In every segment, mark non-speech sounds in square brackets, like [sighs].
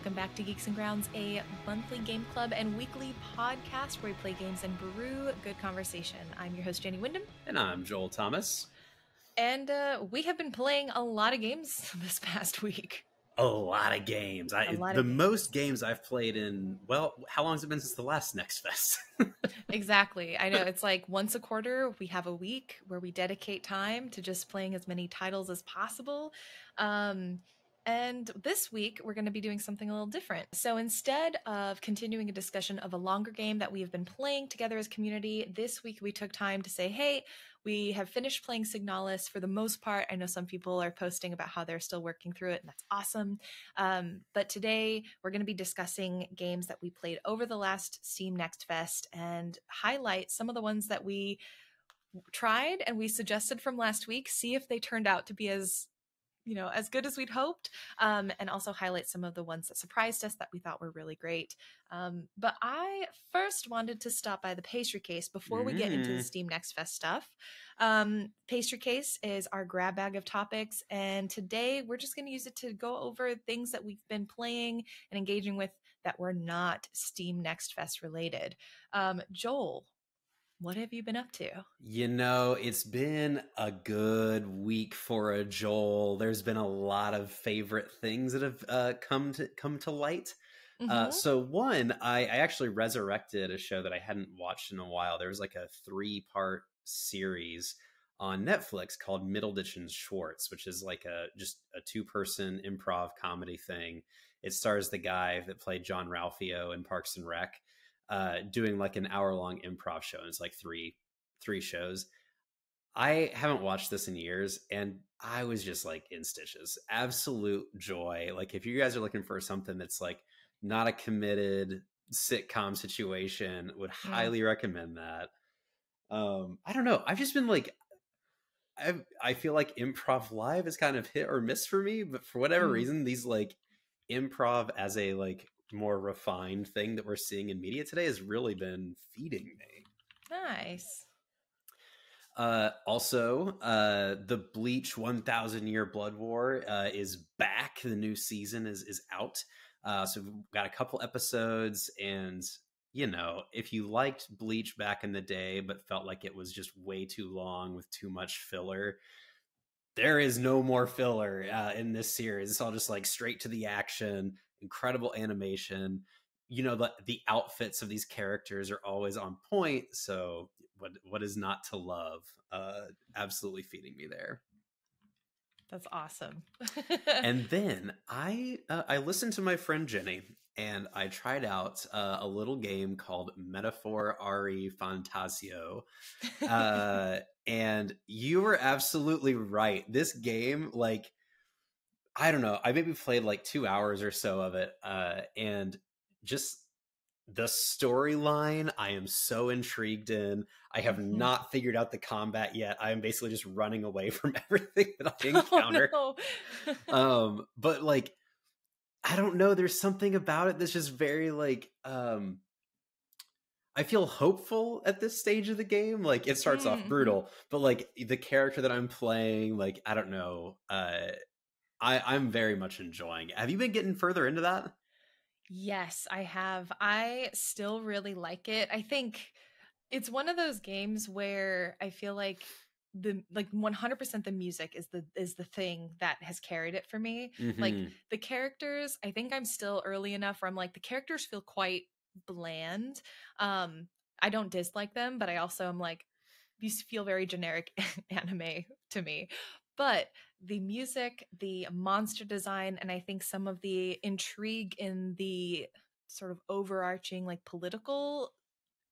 welcome back to Geeks and Grounds, a monthly game club and weekly podcast where we play games and brew good conversation. I'm your host, Jenny Wyndham. And I'm Joel Thomas. And uh, we have been playing a lot of games [laughs] this past week. A lot of games. I, lot the of games. most games I've played in, well, how long has it been since the last Next Fest? [laughs] exactly. I know it's like once a quarter, we have a week where we dedicate time to just playing as many titles as possible. Um, and this week, we're going to be doing something a little different. So instead of continuing a discussion of a longer game that we have been playing together as community, this week we took time to say, hey, we have finished playing Signalis for the most part. I know some people are posting about how they're still working through it, and that's awesome. Um, but today we're going to be discussing games that we played over the last Steam Next Fest and highlight some of the ones that we tried and we suggested from last week, see if they turned out to be as you know as good as we'd hoped um, and also highlight some of the ones that surprised us that we thought were really great. Um, but i first wanted to stop by the pastry case before we get into the Mm. steam next fest stuff. Um, pastry case is our grab bag of topics and today we're just going to use it to go over things that we've been playing and engaging with that were not steam next fest related. Um, joel what have you been up to you know, it's been a good week for a Joel. There's been a lot of favorite things that have uh, come to come to light. Uh, Mhm. so one, I, I actually resurrected a show that I hadn't watched in a while. There was like a three part series on Netflix called Middleditch and Schwartz, which is like a just a two person improv comedy thing. It stars the guy that played Jean-Ralphio in Parks and Rec, uh, doing like an hour long improv show. And it's like three three shows. I haven't watched this in years, and I was just like in stitches. Absolute joy. Like if you guys are looking for something that's like not a committed sitcom situation, would Yeah. highly recommend that. Um, I don't know. I've just been like I I feel like improv live is kind of hit or miss for me, but for whatever Mm. reason, these like improv as a like more refined thing that we're seeing in media today has really been feeding me. nice Uh, also, uh, the Bleach 1000 Year Blood War uh, is back. The new season is is out. Uh, so we've got a couple episodes, and you know, if you liked Bleach back in the day, but felt like it was just way too long with too much filler, there is no more filler uh, in this series. It's all just like straight to the action, incredible animation. You know, the the outfits of these characters are always on point. So what what is not to love? Uh, absolutely feeding me there. That's awesome. And [laughs] then I uh, I listened to my friend Jenny and I tried out uh, a little game called Metaphor ReFantazio. [laughs] Uh, and you were absolutely right. This game, like, I don't know, I maybe played like two hours or so of it, uh, and just the storyline I am so intrigued in. I have Mhm. not figured out the combat yet. I am basically just running away [laughs] from everything that I [laughs] Oh, encounter no. um but like i don't know there's something about it that's just very like um i feel hopeful at this stage of the game like it starts off Mhm. brutal but like the character that i'm playing like i don't know uh i i'm very much enjoying have you been getting further into that yes, I have. I still really like it. I think it's one of those games where I feel like the like 100% the music is the is the thing that has carried it for me. Like Mhm. the characters, I think I'm still early enough where I'm like the characters feel quite bland. Um I don't dislike them, but I also am like these feel very generic [laughs] anime to me. But the music, the monster design, and I think some of the intrigue in the sort of overarching like political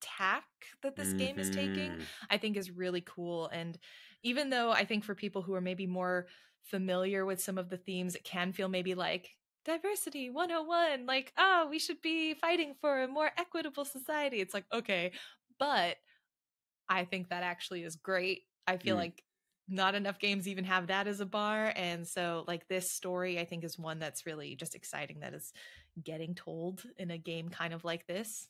tack that this game is taking Mhm. I think is really cool. And even though I think for people who are maybe more familiar with some of the themes, it can feel maybe like diversity 101, like, oh, we should be fighting for a more equitable society. It's like, okay, but I think that actually is great. I feel Mm. like not enough games even have that as a bar. And so, like, this story, I think, is one that's really just exciting that is getting told in a game kind of like this.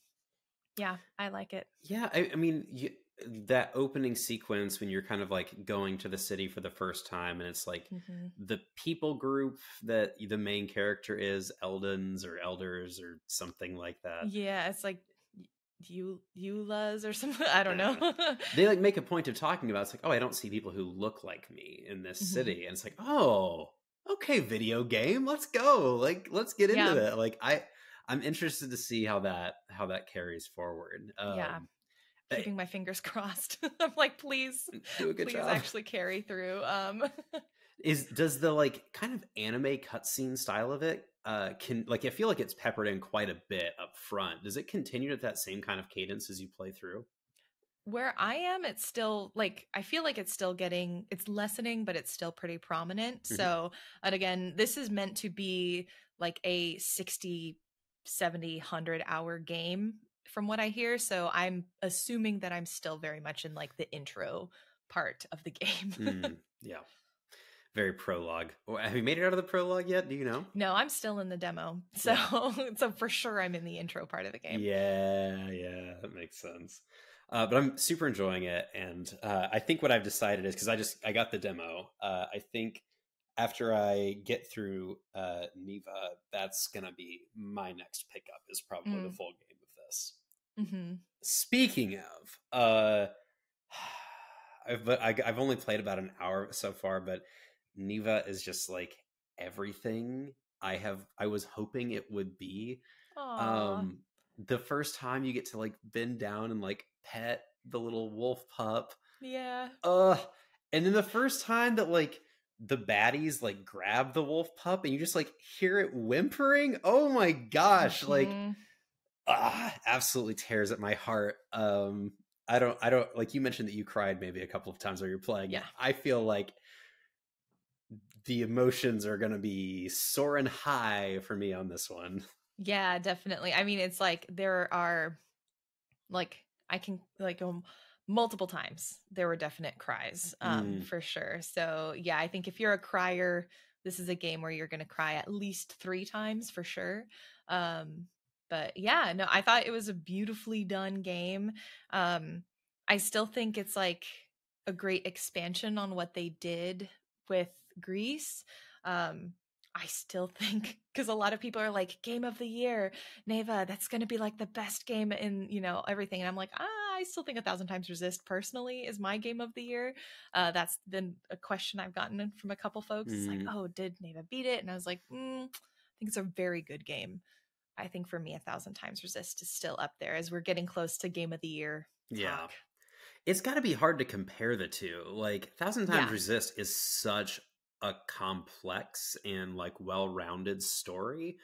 Yeah, I like it. Yeah, I, I mean, you, that opening sequence when you're kind of like going to the city for the first time and it's like Mm-hmm. the people group that the main character is eldens or elders or something like that Yeah, it's like Eulas or something. [laughs] I don't know. [laughs] they like make a point of talking about it's like oh i don't see people who look like me in this Mhm. city and it's like oh okay video game let's go like let's get into Yeah. it like i i'm interested to see how that how that carries forward um, Yeah. Keeping my fingers [laughs] crossed. I'm like, please, do a good please job actually carry through. Um, is does the like kind of anime cutscene style of it uh can like i feel like it's peppered in quite a bit up front does it continue at that same kind of cadence as you play through where I am, it's still like I feel like it's still getting it's lessening, but it's still pretty prominent. Mhm. So, and again, this is meant to be like a 60, 70, 100 hour game from what I hear. So, I'm assuming that I'm still very much in like the intro part of the [laughs] game. Mm, yeah very prologue Oh, have you made it out of the prologue yet do you know no, I'm still in the demo. So, [laughs] so for sure I'm in the intro part of the game. yeah yeah that makes sense uh, but i'm super enjoying it and uh, i think what i've decided is because i just i got the demo uh, i think after i get through uh, neva that's gonna be my next pickup is probably the Mm. full game of this Mm-hmm. Speaking of, uh, [sighs] I've but I've only played about an hour so far, but Neva is just like everything I have. I was hoping it would be. Um, the first time you get to like bend down and like pet the little wolf pup, yeah. uh, and then the first time that like the baddies like grab the wolf pup and you just like hear it whimpering. Oh my gosh! Like Mhm. ah, absolutely tears at my heart. Um, I don't, I don't like you mentioned that you cried maybe a couple of times while you're playing. Yeah. I feel like the emotions are going to be soaring high for me on this one. Yeah, definitely. I mean, it's like there are like I can like um, multiple times there were definite cries um Mm. for sure. So, yeah, I think if you're a crier, this is a game where you're going to cry at least 3 times for sure. Um but yeah, no, I thought it was a beautifully done game. Um I still think it's like a great expansion on what they did with Gris. Um I still [laughs] think because a lot of people are like game of the year, Neva, that's going to be like the best game in, you know, everything. And I'm like, ah, I still think a thousand times resist personally is my game of the year. Uh, that's been a question I've gotten from a couple folks. It's like, Mm. oh, did Neva beat it? And I was like, mm, I think it's a very good game. I think for me, a thousand times resist is still up there as we're getting close to game of the year. Yeah. It's got to be hard to compare the two. Like Thousand Times Yeah. Resist is such a complex and like well-rounded story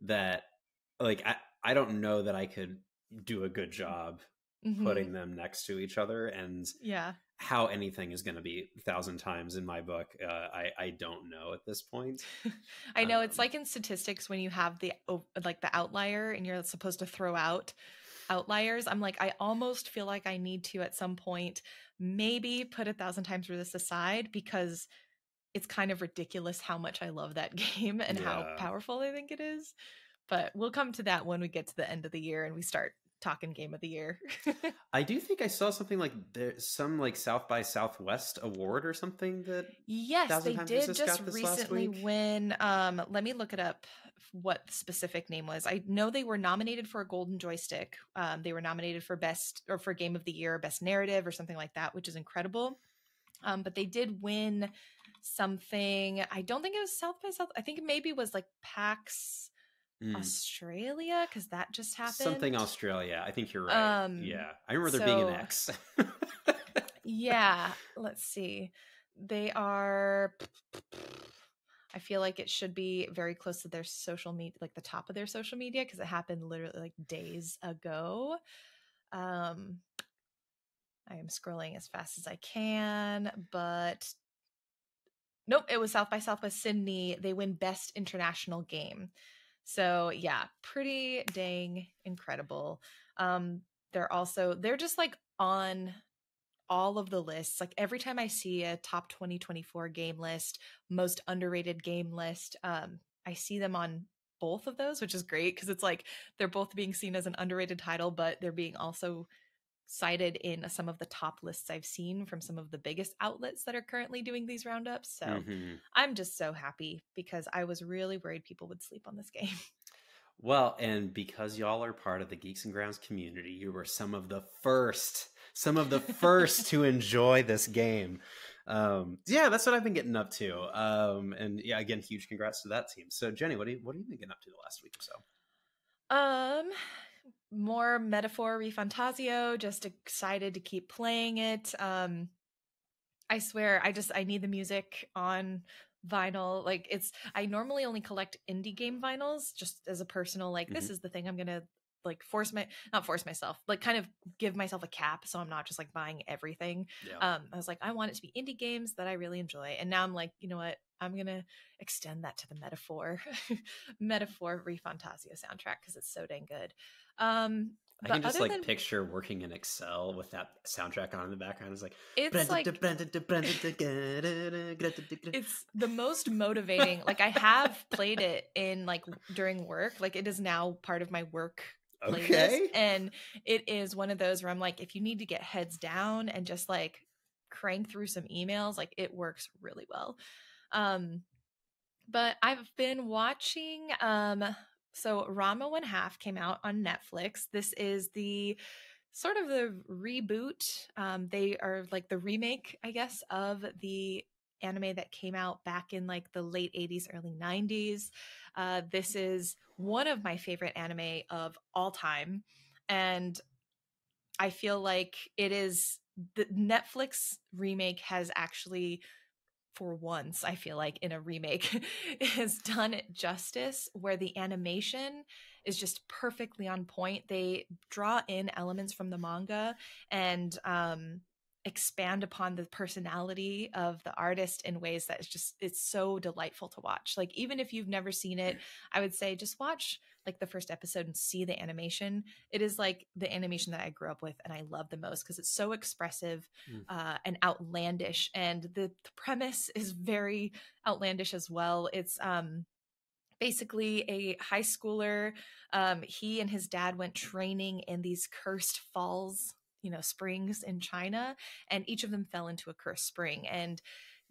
that like I I don't know that I could do a good job Mhm. putting them next to each other and Yeah. how anything is going to be a thousand times in my book uh, I, I don't know at this point [laughs] I know it's Um, like in statistics when you have the like the outlier and you're supposed to throw out outliers. I'm like I almost feel like I need to at some point maybe put a thousand times resist aside because it's kind of ridiculous how much I love that [laughs] game and how powerful I think it is. But we'll come to that when we get to the end of the year and we start talking game of the year. [laughs] i do think i saw something like there's some like south by southwest award or something that Yes, they did just last recently win. Um, let me look it up. What the specific name was? I know they were nominated for a Golden Joystick. Um, they were nominated for best or for Game of the Year, best narrative, or something like that, which is incredible. Um, but they did win something. I don't think it was South by South. I think it maybe was like PAX mm, Australia because that just happened. something australia i think you're right Um, yeah i remember there being an so- x [laughs] yeah let's see they are i feel like it should be very close to their social media like the top of their social media because it happened literally like days ago um i am scrolling as fast as i can but nope it was south by southwest sydney they win best international game so yeah pretty dang incredible um they're also they're just like on all of the lists. Like every time I see a top 2024 game list, most underrated game list, um, I see them on both of those, which is great because it's like they're both being seen as an underrated title, but they're being also cited in some of the top lists I've seen from some of the biggest outlets that are currently doing these roundups. So Mhm. I'm just so happy because I was really worried people would sleep on this game. [laughs] Well, and because y'all are part of the Geeks and Grounds community, you were some of the first, some of the first [laughs] to enjoy this game. Um, yeah, that's what I've been getting up to. Um, and yeah, again, huge congrats to that team. So, Jenny, what do you what have you been getting up to the last week or so? Um, more Metaphor ReFantazio. Just excited to keep playing it. Um, I swear, I just I need the music on vinyl. Like it's I normally only collect indie game vinyls just as a personal like this Mhm. is the thing I'm gonna like force my not force myself like kind of give myself a cap so I'm not just like buying everything. Yeah. Um, I was like I want it to be indie games that I really enjoy, and now I'm like you know what I'm gonna extend that to the Metaphor [laughs] Metaphor ReFantazio soundtrack because it's so dang good. Um, I can just like than- picture working in Excel with that soundtrack on in the background. It's like it's like it's the most [laughs] motivating like i have played it in like during work like it is now part of my work playlist okay. and it is one of those where i'm like if you need to get heads down and just like crank through some emails like it works really well um but i've been watching um so Ranma one half came out on netflix. This is the sort of the reboot um they are like the remake i guess of the anime that came out back in like the late 80s early 90s uh this is one of my favorite anime of all time and i feel like it is the netflix remake has actually for once i feel like in a remake [laughs] has done it justice where the animation is just perfectly on point. They draw in elements from the manga and um expand upon the personality of the artist in ways that is just it's so delightful to watch. Like even if you've never seen it i would say just watch like the first episode and see the animation it is like the animation that i grew up with and i love the most because it's so expressive Mm. uh, and outlandish and the, the premise is very outlandish as well it's um basically a high schooler um he and his dad went training in these cursed falls you know springs in china and each of them fell into a cursed spring and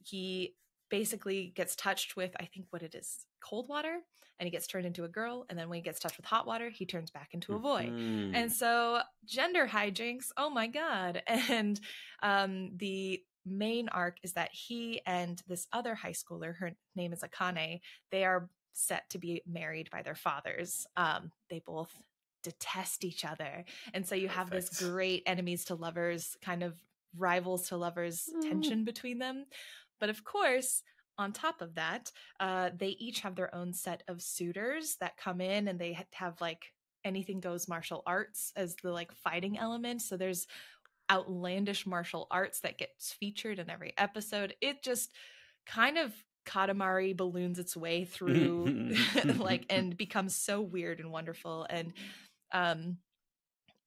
he basically gets touched with i think what it is cold water and he gets turned into a girl and then when he gets touched with hot water he turns back into a boy. Mhm. and so gender hijinks oh my god. [laughs] And um the main arc is that he and this other high schooler her name is akane they are set to be married by their fathers. Um they both detest each other. And so you have this great enemies to lovers kind of rivals to lovers Mm. tension between them. But of course on top of that uh, they each have their own set of suitors that come in and they have like anything goes martial arts as the like fighting element. So there's outlandish martial arts that gets featured in every episode. It just kind of katamari balloons its way through [laughs] like [laughs] and becomes so weird and wonderful. And um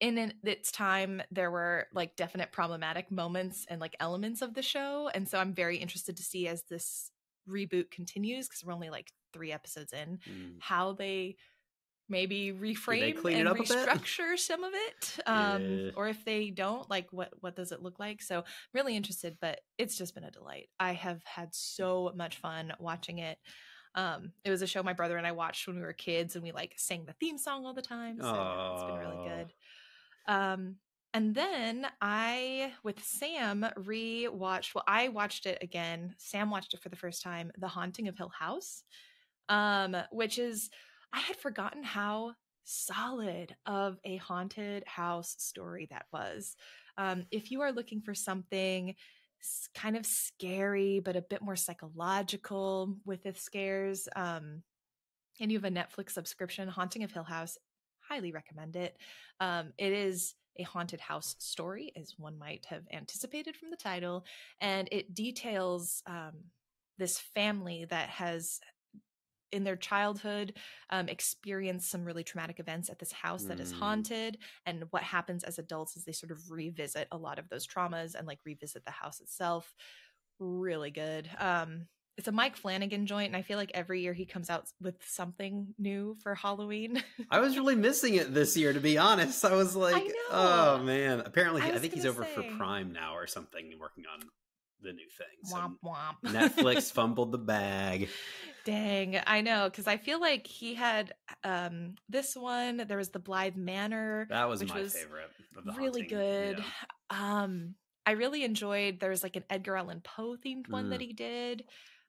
in its time there were like definite problematic moments and like elements of the show. And so i'm very interested to see as this reboot continues because we're only like three episodes in Mm. how they maybe reframe it and up a bit? restructure some of it [laughs] um Yeah. or if they don't like what what does it look like so really interested but it's just been a delight i have had so much fun watching it um it was a show my brother and i watched when we were kids and we like sang the theme song all the time so it's been really good um and then I, with Sam, re-watched. Well, I watched it again. Sam watched it for the first time. The Haunting of Hill House, um, which is I had forgotten how solid of a haunted house story that was. Um, if you are looking for something kind of scary but a bit more psychological with the scares, um, and you have a Netflix subscription, Haunting of Hill House, highly recommend it. Um, it is a haunted house story, as one might have anticipated from the title, and it details um, this family that has in their childhood um, experienced some really traumatic events at this house that is Mm. haunted and what happens as adults is they sort of revisit a lot of those traumas and like revisit the house itself really good um it's a Mike Flanagan joint, and I feel like every year he comes out with something new for Halloween. I was really missing it this year, to be honest. I was like, I oh man. Apparently, I, I think he's over say. for Prime now or something, working on the new thing. So womp womp. Netflix [laughs] fumbled the bag. Dang, I know because I feel like he had um this one. There was the Bly Manor. That was my was favorite. really haunting. good. Yeah. Um, I really enjoyed. There was like an Edgar Allan Poe themed one mm. that he did.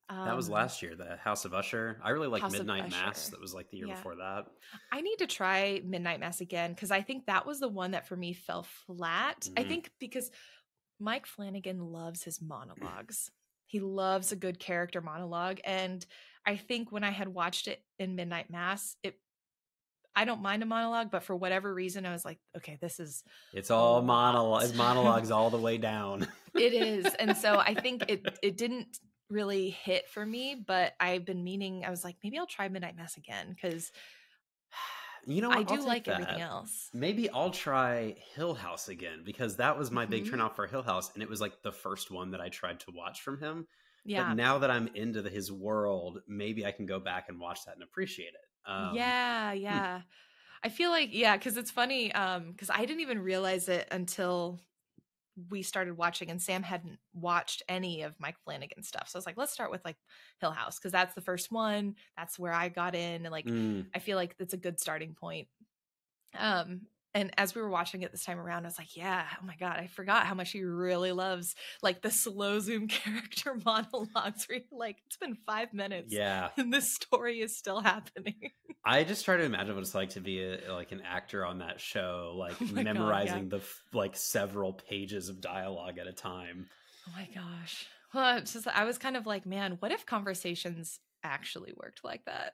Um, that was um, last year, the House of Usher. I really like Midnight Mass. That was like the year yeah. before that. I need to try Midnight Mass again because I think that was the one that for me fell flat. Mm-hmm. I think because Mike Flanagan loves his monologues. he loves a good character monologue. And I think when I had watched it in Midnight Mass, it I don't mind a monologue, but for whatever reason, I was like, okay, this is it's all monologue monologues all the way down. it is. And so I [laughs] think it it didn't really hit for me, but I've been meaning I was like, maybe I'll try Midnight Mass again because [sighs] you know, what? I do like that. everything else. Maybe I'll try Hill House again because that was my mm-hmm. big turnoff for Hill House, and it was like the first one that I tried to watch from him. Yeah. But now that I'm into the, his world, maybe I can go back and watch that and appreciate it. Um, yeah, hmm. yeah. I feel like yeah, because it's funny. Um, because I didn't even realize it until we started watching and Sam hadn't watched any of Mike Flanagan stuff. So I was like, let's start with like Hill House because that's the first one. That's where I got in and like mm. I feel like that's a good starting point. Um and as we were watching it this time around, I was like, yeah, oh my God, I forgot how much he really loves like the slow zoom [laughs] character monologues where like, it's been five minutes. Yeah. And this story is still happening. I just try to imagine what it's like to be a, like an actor on that show, [laughs] like oh memorizing God, yeah. the like several pages of dialogue at a time. Oh my gosh. Well, just, I was kind of like, man, what if conversations actually worked like that?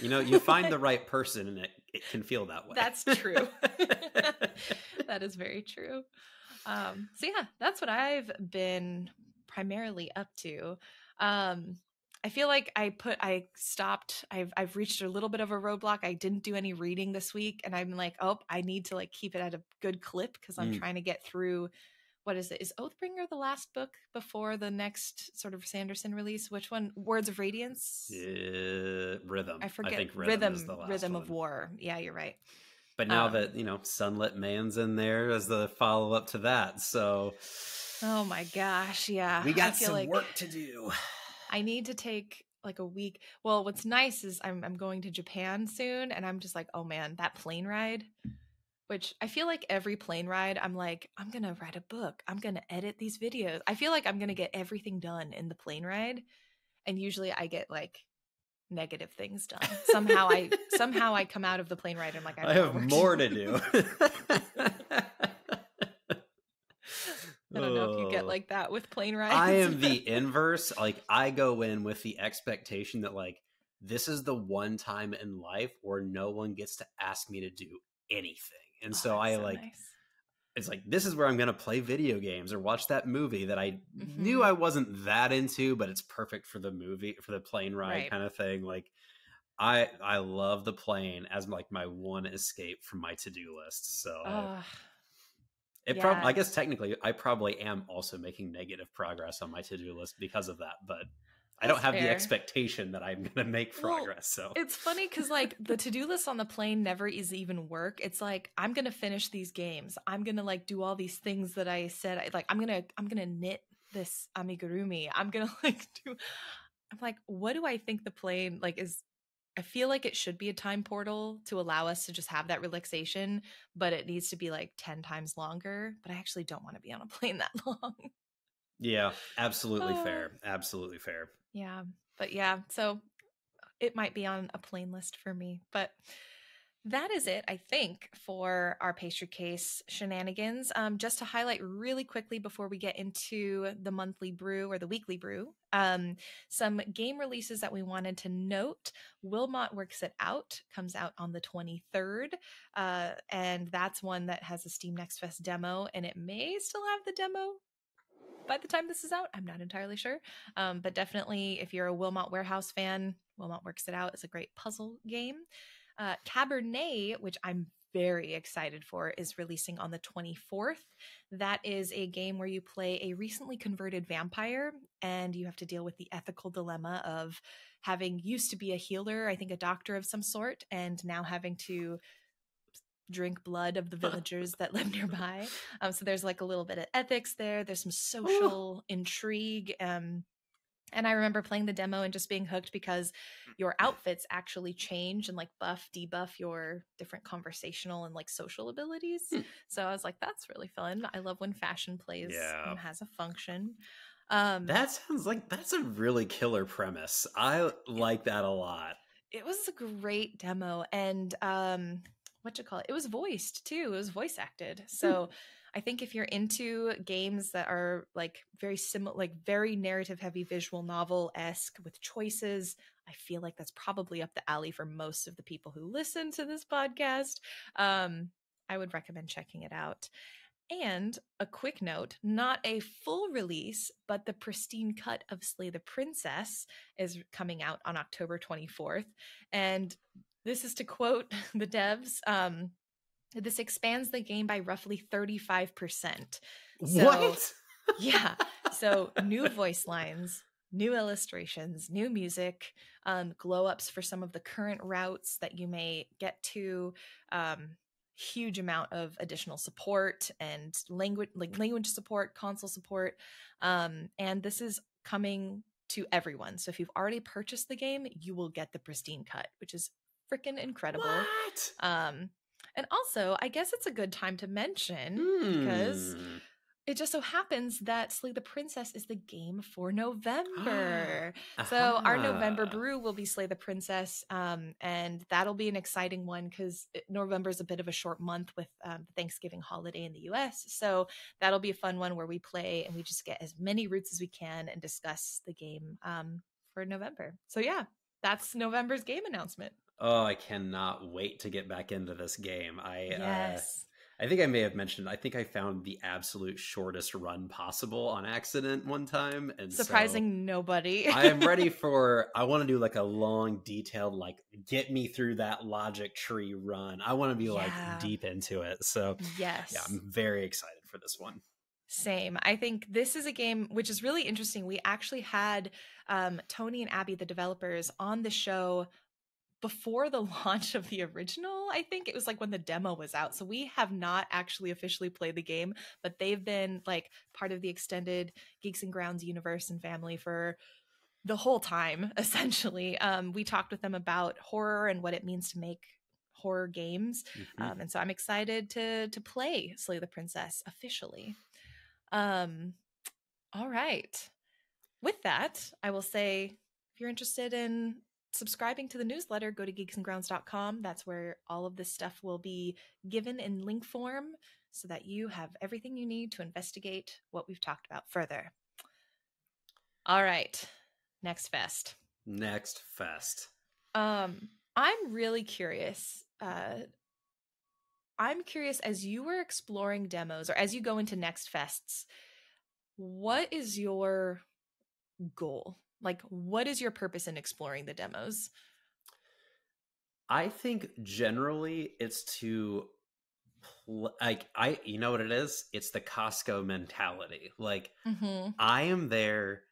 You know, you find the [laughs] right person and it, it can feel that way. That's true. [laughs] that is very true. Um, so yeah, that's what I've been primarily up to. Um, I feel like I put I stopped. I've I've reached a little bit of a roadblock. I didn't do any reading this week, and I'm like, oh, I need to like keep it at a good clip because I'm mm. trying to get through what is it? Is Oathbringer the last book before the next sort of Sanderson release? Which one? Words of Radiance? Uh, rhythm. I forget. I rhythm. Rhythm, rhythm of War. Yeah, you're right. But now um, that you know, Sunlit Man's in there as the follow up to that, so. Oh my gosh! Yeah, we got some like work to do. I need to take like a week. Well, what's nice is I'm I'm going to Japan soon, and I'm just like, oh man, that plane ride which I feel like every plane ride, I'm like, I'm going to write a book. I'm going to edit these videos. I feel like I'm going to get everything done in the plane ride. And usually I get like negative things done. Somehow I [laughs] somehow I come out of the plane ride and I'm like I, I have more to do. [laughs] I don't know if you get like that with plane rides. I am the [laughs] inverse. Like I go in with the expectation that like this is the one time in life where no one gets to ask me to do anything. And oh, so I so like nice. it's like this is where I'm going to play video games or watch that movie that I mm-hmm. knew I wasn't that into but it's perfect for the movie for the plane ride right. kind of thing like I I love the plane as like my one escape from my to-do list. So it yeah. probably I guess technically I probably am also making negative progress on my to-do list because of that, but I don't have fair. the expectation that I'm going to make progress. Well, so it's funny because like the to do list on the plane never is even work. It's like I'm going to finish these games. I'm going to like do all these things that I said. I, like I'm gonna I'm gonna knit this amigurumi. I'm gonna [laughs] like do. I'm like, what do I think the plane like is? I feel like it should be a time portal to allow us to just have that relaxation, but it needs to be like 10 times longer. But I actually don't want to be on a [laughs] plane that long. Yeah, absolutely uh, fair. Absolutely fair. Yeah. But yeah, so it might be on a plane list for me. But that is it, I think, for our pastry case shenanigans. Um, just to highlight really quickly before we get into the monthly brew or the weekly brew, um, some game releases that we wanted to note. Wilmot Works It Out comes out on the 23rd, uh, and that's one that has a Steam Next Fest demo, and it may still have the demo by the time this is out. I'm not entirely sure. Um, but definitely, if you're a Wilmot Warehouse fan, Wilmot Works It Out is a great puzzle game. Uh, Cabernet, which I'm very excited for, is releasing on the 24th. That is a game where you play a recently converted vampire and you have to deal with the ethical dilemma of having used to be a healer, I think a doctor of some sort, and now having to drink blood of the [laughs] villagers that live nearby. Um, so there's like a little bit of ethics there. There's some social intrigue. Um, and I remember playing the demo and just being hooked because your outfits actually change and like buff, debuff your different conversational and like social abilities. Hmm. So I was like, that's really fun. I love when fashion plays Yeah. and has a function. Um, That sounds like that's a really killer premise. I like that a lot. it was a great demo and um what you call it it was voiced too it was voice acted. So i think if you're into games that are like very similar like very narrative heavy visual novel-esque with choices i feel like that's probably up the alley for most of the people who listen to this podcast. Um i would recommend checking it out. And a quick note not a full release, but the pristine cut of Slay the Princess is coming out on October 24th. And this is to quote [laughs] the devs um, this expands the game by roughly 35%. So- what? [laughs] Yeah. So new voice lines, new illustrations, new music, um, glow ups for some of the current routes that you may get to. Um, huge amount of additional support and language like language support console support um and this is coming to everyone so if you've already purchased the game you will get the pristine cut which is freaking incredible What? um and also i guess it's a good time to mention because Hmm. it just so happens that Slay the Princess is the game for November. [gasps] so our November brew will be Slay the Princess, um, and that'll be an exciting one because November is a bit of a short month with um, the Thanksgiving holiday in the U.S. So that'll be a fun one where we play and we just get as many routes as we can and discuss the game um, for November. So yeah, that's November's game announcement. Oh, I cannot wait to get back into this game. I uh, yes. I think I may have mentioned. I think I found the absolute shortest run possible on accident one time, and so Surprising nobody. I am [laughs] ready for. I want to do like a long, detailed, like get me through that logic tree run. I want to be Yeah. like deep into it. So yes. yeah, I'm very excited for this one. Same. I think this is a game which is really interesting. We actually had um, Tony and Abby, the developers, on the show before the [laughs] launch of the original. I think it was like when the demo was out. So we have not actually officially played the game, but they've been like part of the extended Geeks and Grounds universe and family for the whole time, [laughs] essentially. Um, we talked with them about horror and what it means to make horror games. Mhm. Um, and so I'm excited to to play Slay the Princess officially. Um, all right. With that, I will say if you're interested in subscribing to the newsletter, go to geeksandgrounds.com. That's where all of this stuff will be given in link form so that you have everything you need to investigate what we've talked about further. All right. Next fest. Next fest. Um, I'm really curious. Uh, I'm curious as you were exploring demos or as you go into next fests, what is your goal? Like, what is your purpose in exploring the demos? I think generally it's to like I you know what it is? It's the Costco mentality. Like Mm-hmm. I am there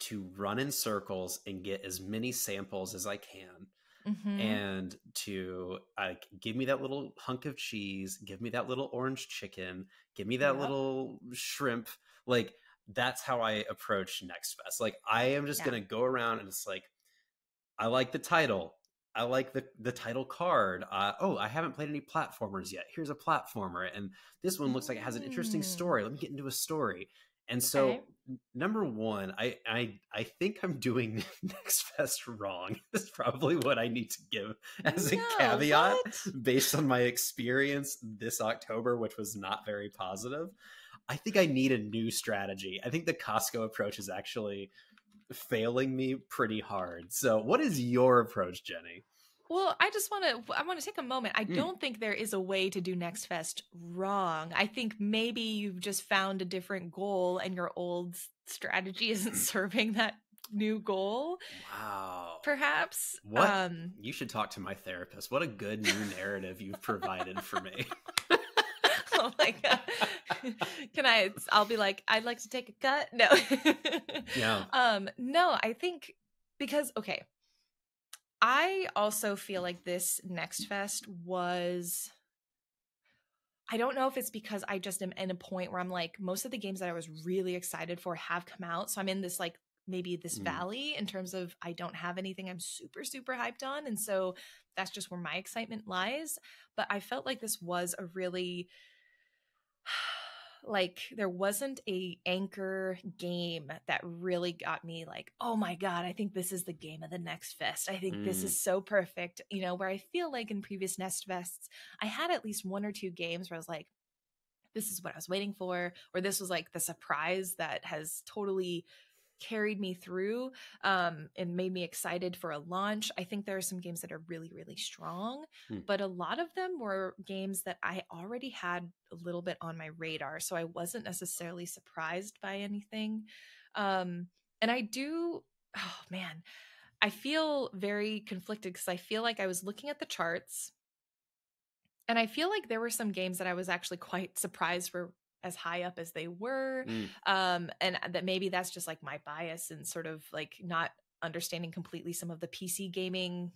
to run in circles and get as many samples as I can Mm-hmm. and to like give me that little hunk of cheese, give me that little orange chicken, give me that Yep. little shrimp. Like that's how I approach Next Fest. Like I am just Yeah. gonna go around and it's like I like the title. I like the the title card. Uh, oh, I haven't played any platformers yet. Here's a platformer, and this one looks like it has an interesting Mm. story. Let me get into a story. And so, Okay. number one, I I I think I'm doing [laughs] Next Fest wrong. [laughs] Is probably what I need to give as a caveat what? based on my experience this October, which was not very positive. I think I need a new strategy. I think the Costco approach is actually failing me pretty hard. So, what is your approach, Jenny? Well, I just want to I want to take a moment. I Mm. don't think there is a way to do Next Fest wrong. I think maybe you've just found a different goal and your old strategy [laughs] isn't serving that new goal. Wow. Perhaps. What? Um, you should talk to my therapist. What a good new narrative you've provided for me. [laughs] [laughs] my god. [laughs] Can I I'll be like, I'd like to take a cut. No. [laughs] Yeah. Um, no, I think because okay. I also feel like this next fest was I don't know if it's because I just am in a point where I'm like most of the games that I was really excited for have come out. So I'm in this like maybe this Mm. valley in terms of I don't have anything I'm super super hyped on and so that's just where my excitement lies, but I felt like this was a really [sighs] like there wasn't a anchor game that really got me like oh my god i think this is the game of the next fest i think this Mm. is so perfect you know where i feel like in previous nest fests i had at least one or two games where i was like this is what i was waiting for or this was like the surprise that has totally carried me through um, and made me excited for a launch. I think there are some games that are really, really strong, Hmm. but a lot of them were games that I already had a little bit on my radar. So I wasn't necessarily surprised by anything. Um, and I do, oh man, I feel very conflicted because I feel like I was looking at the charts and I feel like there were some games that I was actually quite surprised were as high up as they were Mm. um and that maybe that's just like my bias and sort of like not understanding completely some of the pc gaming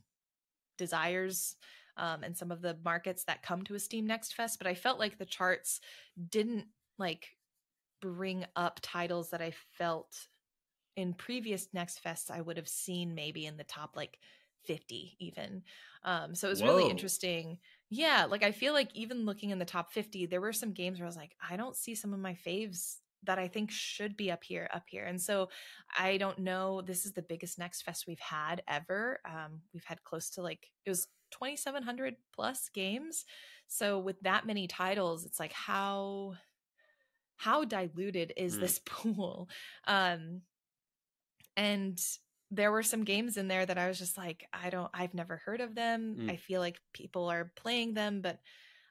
desires um and some of the markets that come to a steam next fest but i felt like the charts didn't like bring up titles that i felt in previous next fests i would have seen maybe in the top like 50 even um so it was really interesting yeah like i feel like even looking in the top 50 there were some games where i was like i don't see some of my faves that i think should be up here up here. And so i don't know this is the biggest next fest we've had ever um we've had close to like it was 2700 plus games. So with that many titles it's like how how diluted is Mm. this [laughs] pool? Um and there were some games in there that I was just like, I don't, I've never heard of them. Mm. I feel like people are playing them, but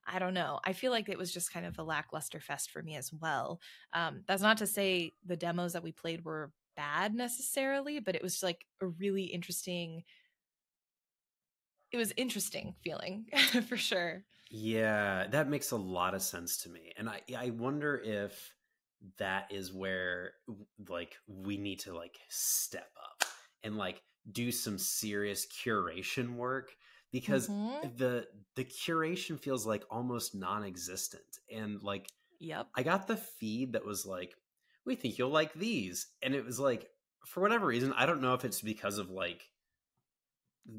I don't know. I feel like it was just kind of a lackluster fest for me as well. Um, that's not to say the demos that we played were bad necessarily, but it was like a really interesting. It was interesting feeling [laughs] for sure. Yeah, that makes a lot of sense to me. And I I wonder if that is where like we need to like step up and like do some serious curation work because Mhm. the the curation feels like almost non-existent and like Yep. I got the feed that was like, we think you'll like these. And it was like, for whatever reason, I don't know if it's because of like,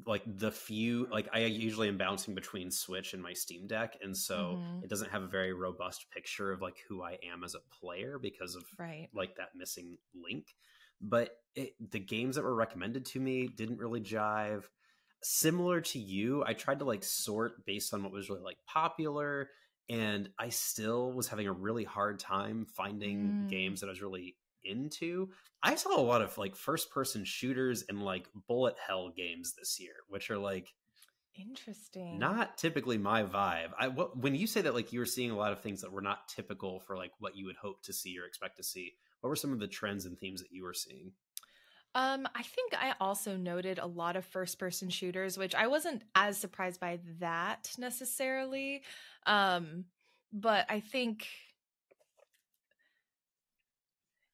like the few, like I usually am bouncing between Switch and my Steam Deck. And so Mhm. it doesn't have a very robust picture of like who I am as a player because of Right. like that missing link. But it, the games that were recommended to me didn't really jive. Similar to you, I tried to like sort based on what was really like popular, and I still was having a really hard time finding Mm. games that I was really into. I saw a lot of like first person shooters and like bullet hell games this year, which are like Interesting. not typically my vibe. I what, when you say that like you were seeing a lot of things that were not typical for like what you would hope to see or expect to see. What were some of the trends and themes that you were seeing? Um, I think I also noted a lot of first person shooters, which I wasn't as surprised by that necessarily. Um, but I think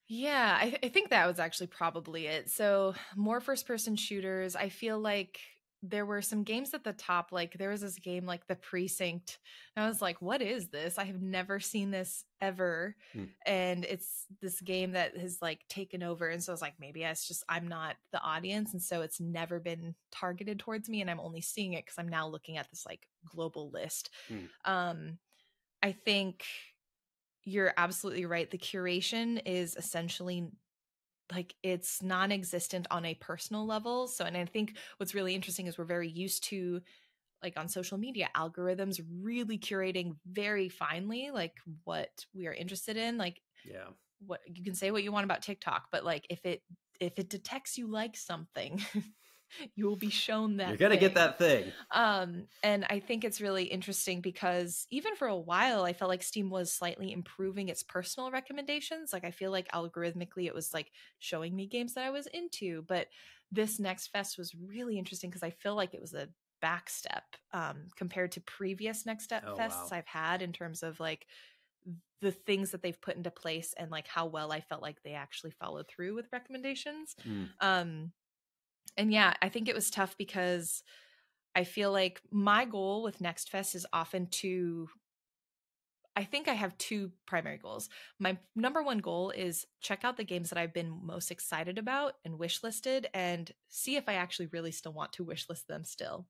yeah, I, I think that was actually probably it. So more first person shooters. I feel like there were some games at the top, like there was this game like the precinct. And I was like, what is this? I have never seen this ever. Hmm. And it's this game that has like taken over. And so I was like, maybe it's just I'm not the audience. And so it's never been targeted towards me. And I'm only seeing it because I'm now looking at this like global list. Hmm. Um I think you're absolutely right. The curation is essentially like it's non-existent on a personal level. So and I think what's really interesting is we're very used to like on social media algorithms really curating very finely like what we are interested in like Yeah. what you can say what you want about TikTok but like if it if it detects you like something [laughs] [laughs] you will be shown that You're gonna get that thing. Um, and I think it's really interesting because even for a while, I felt like Steam was slightly improving its personal recommendations. Like I feel like algorithmically, it was like showing me games that I was into. But this next fest was really interesting because I feel like it was a back step um, compared to previous next step Oh, fests wow. I've had in terms of like the things that they've put into place and like how well I felt like they actually followed through with recommendations. Mm. Um, and yeah, I think it was tough because I feel like my goal with Next Fest is often to. I think I have two primary goals. My number one goal is check out the games that I've been most excited about and wishlisted and see if I actually really still want to wishlist them still.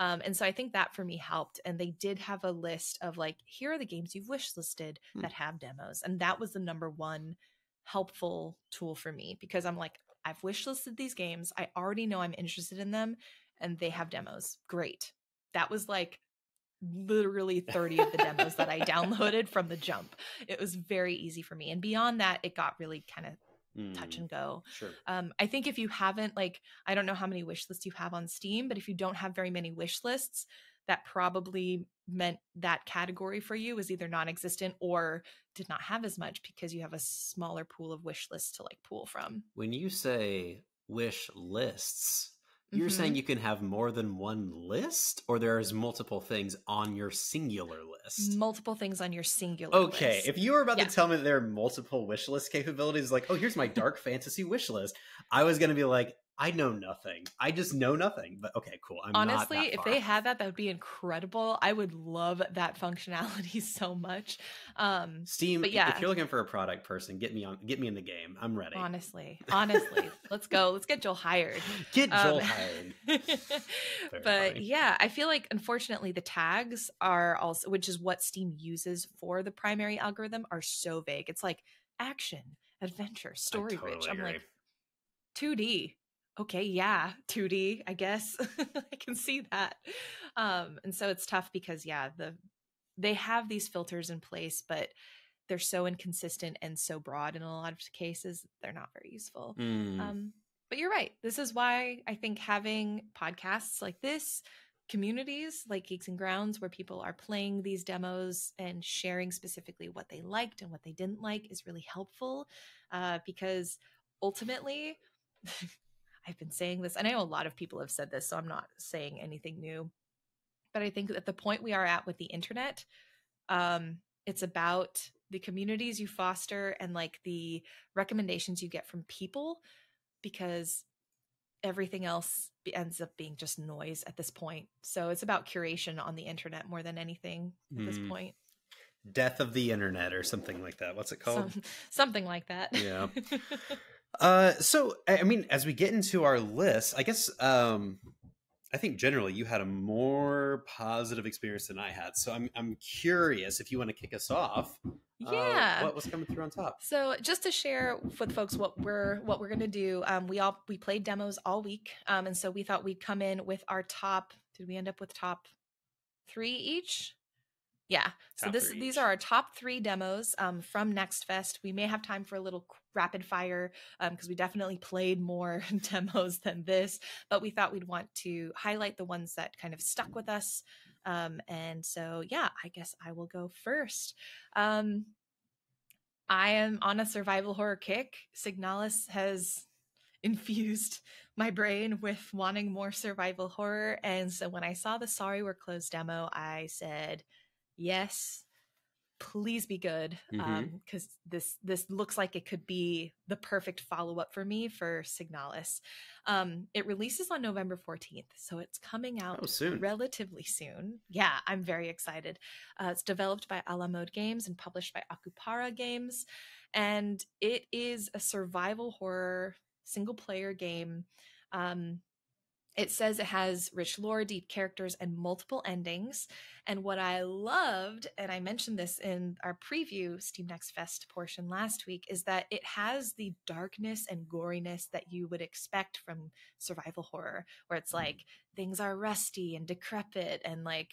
Um, and so I think that for me helped. And they did have a list of like, here are the games you've wishlisted Hmm. that have demos. And that was the number one helpful tool for me because I'm like, I've wishlisted these games. I already know I'm interested in them and they have demos. Great. That was like literally [laughs] 30 of the demos that I downloaded from the jump. It was very easy for me. And beyond that, it got really kind of touch Mm. and go. Sure. Um, I think if you haven't, like, I don't know how many wish lists you have on Steam, but if you don't have very many wish lists, that probably meant that category for you was either non existent or did not have as much because you have a smaller pool of wish lists to like pull from. When you say wish lists, you're saying mm-hmm. you can have more than one list, or there's multiple things on your singular list. Multiple things on your singular list. Okay, list. if you were about Yeah. to tell me that there are multiple wish list capabilities, like, oh, here's my dark fantasy wish list, I was gonna be like, I know nothing. I just know nothing. But okay, cool. I'm Honestly, if they had that, that would be incredible. I would love that functionality [laughs] so much. Um, Steam, but if you're looking for a product person, get me on, get me in the game. I'm ready. honestly, [laughs] honestly, let's go. Let's get Joel hired. Get Joel Um, [laughs] hired. but funny. yeah, I feel like unfortunately the tags are also, which is what Steam uses for the primary algorithm, are so vague. It's like action, adventure, story totally rich. I'm agree. like 2D. Okay, yeah, 2D. I guess [laughs] I can see that. Um, and so it's tough because yeah, the they have these filters in place, but they're so inconsistent and so broad in a lot of cases they're not very useful. Mm. Um, but you're right. This is why I think having podcasts like this, communities like Geeks and Grounds, where people are playing these demos and sharing specifically what they liked and what they didn't like, is really helpful. Uh, because ultimately, [laughs] I've been saying this, and I know a lot of people have said this, so I'm not saying anything new. But I think at the point we are at with the internet, um, it's about the communities you foster and like the recommendations you get from people because everything else ends up being just noise at this point. So it's about curation on the internet more than anything at this Mm. point. Death of the internet or something like that. What's it called? Some, something like that. Yeah. [laughs] Uh, so I mean, as we get into our list, I guess um, I think generally you had a more positive experience than I had. So I'm I'm curious if you want to kick us off. uh, yeah. what was coming through on top? So just to share with folks what we're what we're gonna do, um, we all we played demos all week, um, and so we thought we'd come in with our top. Did we end up with top three each? Yeah. So Top this these are our top three demos um, from Next Fest. We may have time for a little rapid fire because we definitely played more [laughs] demos than this, but we thought we'd want to highlight the ones that kind of stuck with us. Um, and so yeah, I guess I will go first. Um, I am on a survival horror kick. Signalis has [laughs] infused my brain with wanting more survival horror. And so when I saw the Sorry We're Closed demo, I said, yes, please be good. Because this this looks like it could be the perfect follow-up for me for Signalis. Um, it releases on November 14th, so it's coming out Oh, soon. relatively soon. Yeah, I'm very excited. Uh, it's developed by A La Mode Games and published by Akupara Games. And it is a survival horror single player game. Um, it says it has rich lore, deep characters, and multiple endings. And what I loved, and I mentioned this in our preview Steam Next Fest portion last week, is that it has the darkness and goriness that you would expect from survival horror, where it's like things are rusty and decrepit and like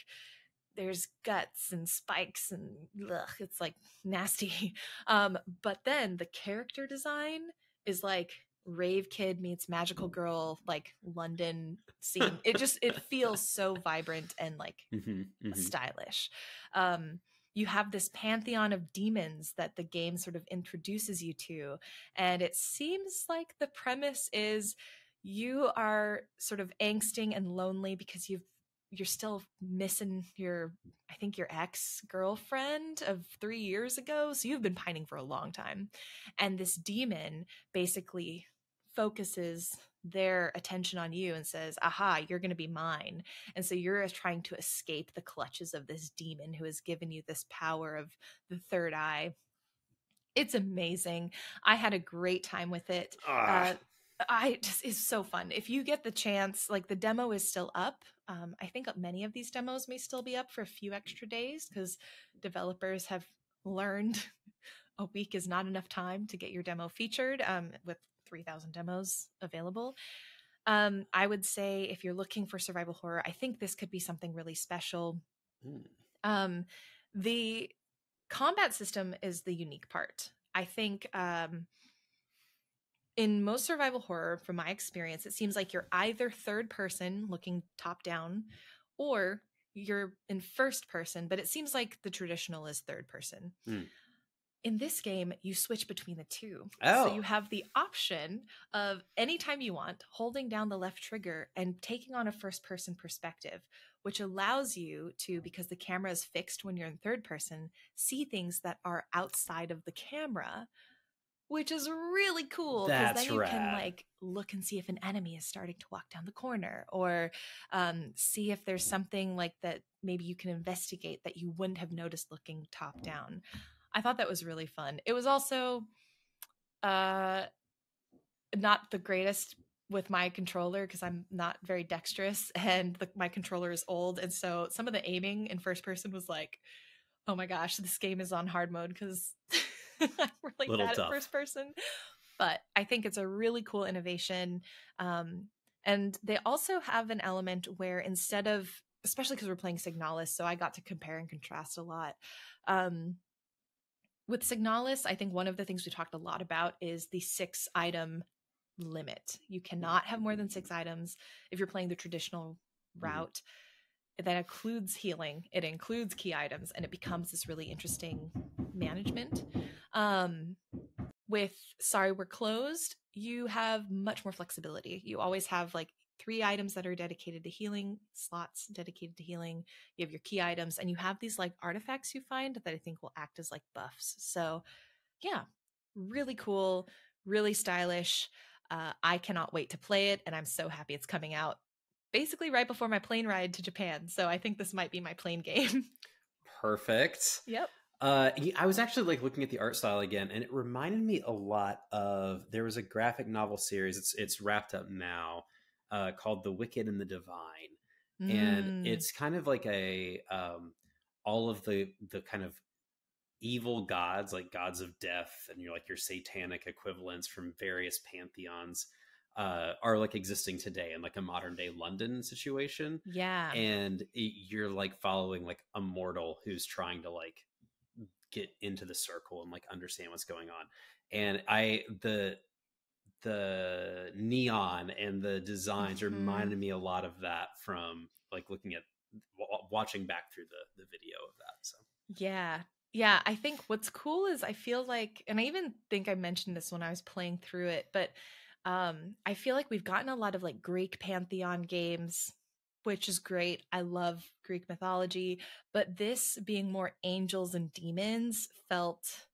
there's guts and spikes and ugh, it's like nasty. [laughs] Um, but then the character design is like rave kid meets magical girl like London scene. it just it [laughs] feels so vibrant and like Mhm, mhm. stylish. Um, you have this pantheon of demons that the game sort of introduces you to, and it seems like the premise is you are sort of angsting and lonely because you've you're still missing your i think your ex girlfriend of three years ago so you've been pining for a long time and this demon basically focuses their attention on you and says aha you're going to be mine. And so you're trying to escape the clutches of this demon who has given you this power of the third eye. It's amazing. I had a great time with it. Ah, uh, I just is so fun. If you get the chance, like the demo is still up. Um, I think many of these demos may still be up for a few extra days because developers have learned [laughs] a week is not enough time to get your demo featured um, with 3,000 demos available. Um, I would say if you're looking for survival horror, I think this could be something really special. mm, Um, the combat system is the unique part. I think um, in most survival horror, from my experience, it seems like you're either third person looking top down or you're in first person, but it seems like the traditional is third person. Hmm. In this game, you switch between the two. Oh. So you have the option of anytime you want, holding down the left trigger and taking on a first person perspective, which allows you to, because the camera is fixed when you're in third person, see things that are outside of the camera, which is really cool. Because then you can like look and see if an enemy is starting to walk down the corner or um, see if there's something like that maybe you can investigate that you wouldn't have noticed looking top down. I thought that was really fun. It was also uh not the greatest with my controller because I'm not very dexterous [laughs] and the, my controller is old and so some of the aiming in first person was like oh my gosh this game is on hard mode because [laughs] I'm really Little bad tough. at first person but I think it's a really cool innovation um and they also have an element where instead of especially because we're playing Signalis so I got to compare and contrast a lot um with Signalis, I think one of the things we talked a lot about is the six item limit. You cannot have more than six items if you're playing the traditional Mhm. route. That includes healing, it includes key items, and it becomes this really interesting management. Um, with Sorry We're Closed, you have much more flexibility. You always have like three items that are dedicated to healing, slots dedicated to healing. You have your key items, and you have these like artifacts you find that I think will act as like buffs. So, yeah, really cool, really stylish. Uh, I cannot wait to play it, and I'm so happy it's coming out basically right before my plane ride to Japan. So I think this might be my plane game. [laughs] perfect. yep. Uh, I was actually like looking at the art style again, and it reminded me a lot of there was a graphic novel series. It's it's wrapped up now, uh, called The Wicked and the Divine, and Mm. it's kind of like a um, all of the the kind of evil gods, like gods of death, and you're like your satanic equivalents from various pantheons, uh, are like existing today in like a modern day London situation yeah. and it, you're like following like a mortal who's trying to like get into the circle and like understand what's going on and i the the neon and the designs Mhm. reminded me a lot of that from like looking at watching back through the the video of that so Yeah. Yeah. I think what's cool is I feel like, and I even think I mentioned this when I was playing through it, but um, I feel like we've gotten a lot of like Greek pantheon games, which is great. I love Greek mythology, but this being more angels and demons felt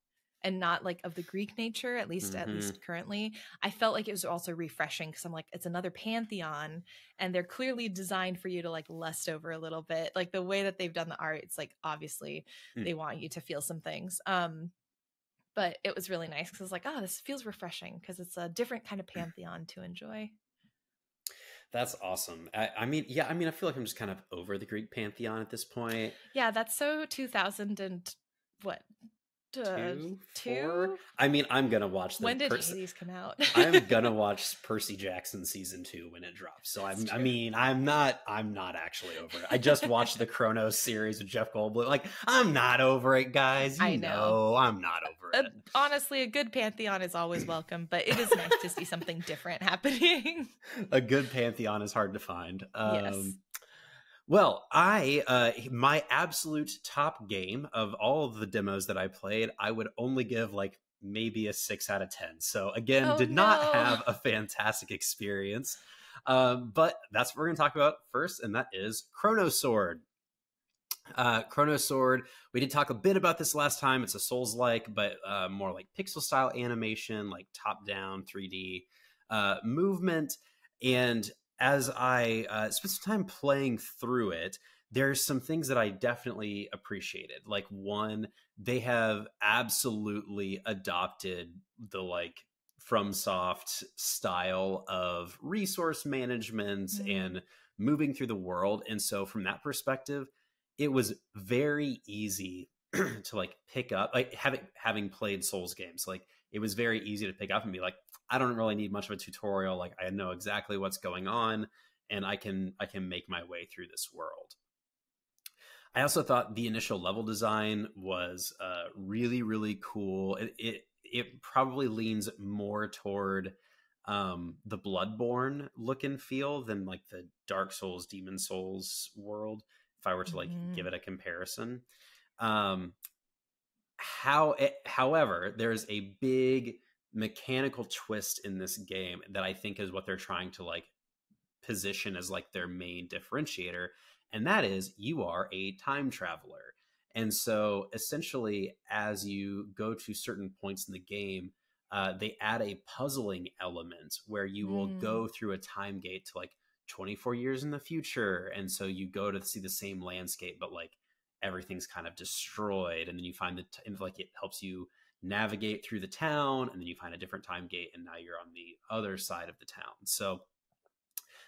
and not like of the Greek nature, at least at Mhm. least currently. I felt like it was also refreshing because I'm like, it's another pantheon, and they're clearly designed for you to like lust over a little bit. Like the way that they've done the art, it's like obviously Hmm. they want you to feel some things. Um, but it was really nice because I was like, oh, this feels refreshing because it's a different kind of [laughs] pantheon to enjoy. that's awesome I, I mean yeah i mean i feel like i'm just kind of over the greek pantheon at this point Yeah, that's so 2000 and what two, two. I mean, I'm gonna watch. The when did Percy- Hades come out? I'm gonna [laughs] watch Percy Jackson season two when it drops. So I'm. I mean, I'm not. I'm not actually over it. I just watched the Chronos series with Jeff Goldblum. Like, I'm not over it, guys. You I know. know. I'm not over it. Uh, honestly, a good pantheon is always welcome, but it is nice to see something different [laughs] happening. a good pantheon is hard to find. Um, yes. Well, I uh my absolute top game of all of the demos that I played, I would only give like maybe a 6 out of 10. So again, oh, did no. not have a fantastic experience. Um, but that's what we're going to talk about first and that is Chrono Sword. Uh, Chrono Sword, we did talk a bit about this last time. It's a Souls like, but uh, more like pixel style animation, like top down 3D uh, movement. And as I uh, spent some time playing through it, there's some things that I definitely appreciated. Like one, they have absolutely adopted the like FromSoft style of resource management mm-hmm. and moving through the world. And so from that perspective, it was very easy [clears throat] to like pick up like having having played Souls games. Like it was very easy to pick up and be like, I don't really need much of a tutorial. Like I know exactly what's going on and I can I can make my way through this world. I also thought the initial level design was uh, really really cool. It, it it probably leans more toward um, the Bloodborne look and feel than like the Dark Souls, Demon's Souls world. If I were to like mm-hmm. give it a comparison, um, how it, however, there's a big mechanical twist in this game that I think is what they're trying to like position as like their main differentiator. And that is you are a time traveler. And so essentially, as you go to certain points in the game, uh, they add a puzzling element where you will mm. go through a time gate to like 24 years in the future. And so you go to see the same landscape, but like everything's kind of destroyed. And then you find that like it helps you navigate through the town and then you find a different time gate and now you're on the other side of the town so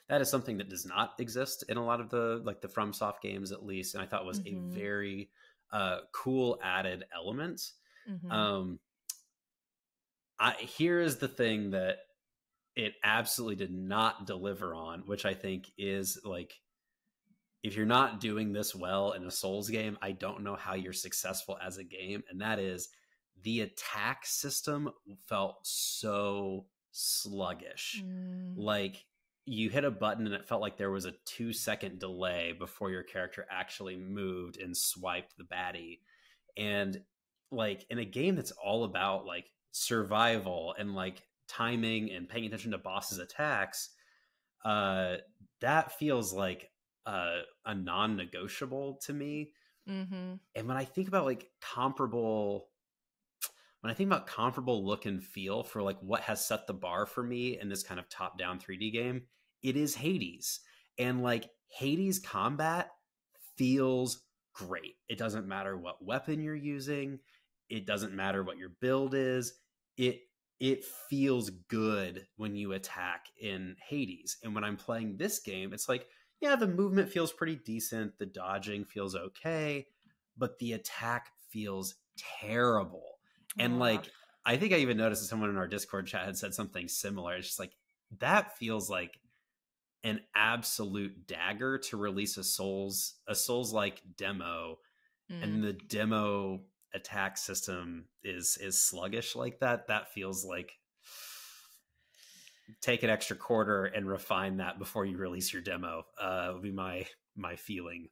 that is something that does not exist in a lot of the like the FromSoft games at least and i thought was mm-hmm. a very uh, cool added element mm-hmm. um I, here is the thing that it absolutely did not deliver on which i think is like if you're not doing this well in a souls game i don't know how you're successful as a game and that is the attack system felt so sluggish. Mm. Like you hit a button and it felt like there was a two second delay before your character actually moved and swiped the baddie. And like in a game that's all about like survival and like timing and paying attention to bosses' attacks, uh, that feels like uh, a non negotiable to me. Mm-hmm. And when I think about like comparable when I think about comparable look and feel for like what has set the bar for me in this kind of top down 3D game, it is Hades. And like Hades combat feels great. It doesn't matter what weapon you're using, it doesn't matter what your build is. It it feels good when you attack in Hades. And when I'm playing this game, it's like, yeah, the movement feels pretty decent, the dodging feels okay, but the attack feels terrible and like, I think I even noticed that someone in our Discord chat had said something similar. It's just like that feels like an absolute dagger to release a Souls a Souls like demo, mm. and the demo attack system is is sluggish like that. That feels like take an extra quarter and refine that before you release your demo. Uh, would be my my feeling.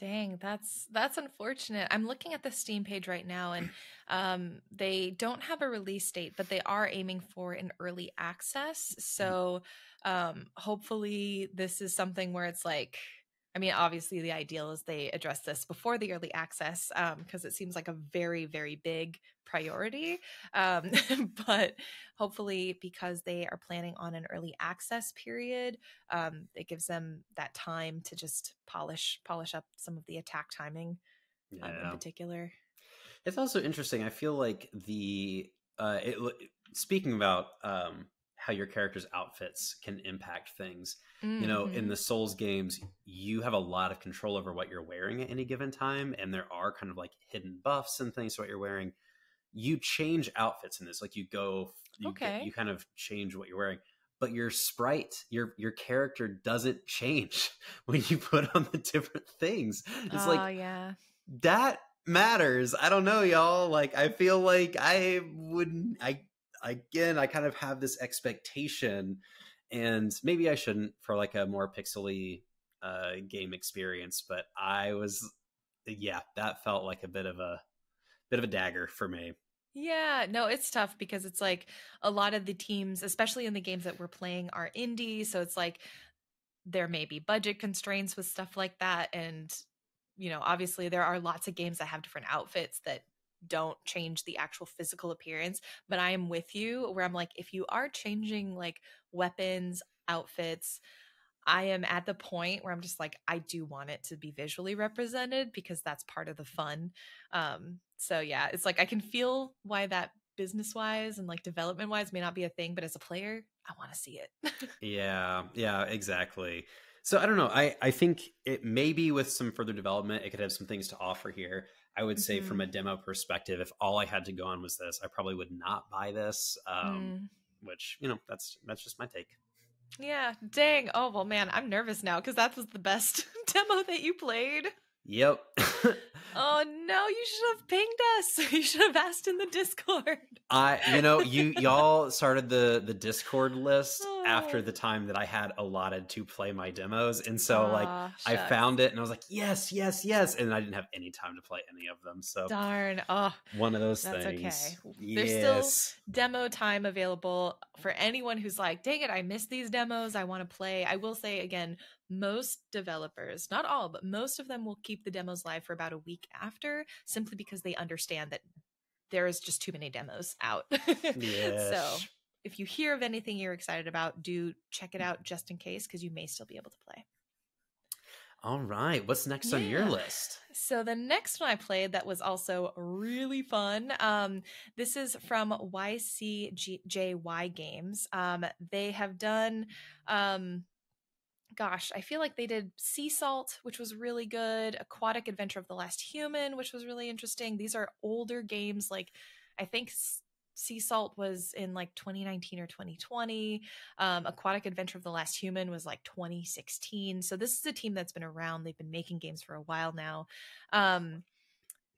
Dang, that's that's unfortunate. I'm looking at the Steam page right now and um, they don't have a release date, but they are aiming for an early access. Mm. So um, hopefully this is something where it's like I mean, obviously, the ideal is they address this before the early access because um, it seems like a very, very big priority. Um, [laughs] but hopefully, because they are planning on an early access period, um, it gives them that time to just polish polish up some of the attack timing um, yeah. in particular. It's also interesting. I feel like the uh, it, speaking about um, how your character's outfits can impact things. Mm-hmm. You know, in the Souls games, you have a lot of control over what you're wearing at any given time, and there are kind of like hidden buffs and things to what you're wearing. You change outfits in this, like you go, you, Okay. get, you kind of change what you're wearing. But your sprite, your your character doesn't change [laughs] when you put on the different things. It's oh like yeah. that matters. I don't know, y'all. Like I feel like I wouldn't I again I kind of have this expectation and maybe I shouldn't for like a more pixely uh game experience, but I was yeah, that felt like a bit of a bit of a dagger for me. Yeah, no, it's tough because it's like a lot of the teams, especially in the games that we're playing, are indie. So it's like there may be budget constraints with stuff like that. And, you know, obviously there are lots of games that have different outfits that don't change the actual physical appearance. But I am with you where I'm like, if you are changing like weapons, outfits, I am at the point where I'm just like, I do want it to be visually represented because that's part of the fun. Um, so yeah, it's like I can feel why that business wise and like development wise may not be a thing, but as a player, I want to see it. [laughs] Yeah, yeah, exactly. So I don't know. I I think it maybe with some further development, it could have some things to offer here. I would say from a demo perspective, if all I had to go on was this, I probably would not buy this. Um, Mm. Which you know, that's that's just my take. Yeah, dang. Oh well, man, I'm nervous now because that was the best [laughs] demo that you played. Yep. [laughs] Oh no, you should have pinged us. [laughs] You should have asked in the Discord. I you know you [laughs] y'all started the the Discord list after Oh. the time that I had allotted to play my demos, and so like Aw, I found it and I was like yes yes yes, and I didn't have any time to play any of them. So Darn. Oh, one of those That's things. okay. There's still- demo time available for anyone who's like, dang it, I missed these demos. I want to play. I will say again, most developers, not all, but most of them will keep the demos live for about a week after, simply because they understand that there is just too many demos out. [laughs] Yes. So if you hear of anything you're excited about, do check it out just in case, because you may still be able to play. All right. What's next on your list? So the next one I played that was also really fun. Um, this is from YCJY Games. Um, they have done, um, gosh, I feel like they did Sea Salt, which was really good. Aquatic Adventure of the Last Human, which was really interesting. These are older games, like I think. Sea Salt was in like 2019 or 2020. Um, Aquatic Adventure of the Last Human was like 2016. So this is a team that's been around. They've been making games for a while now. Um,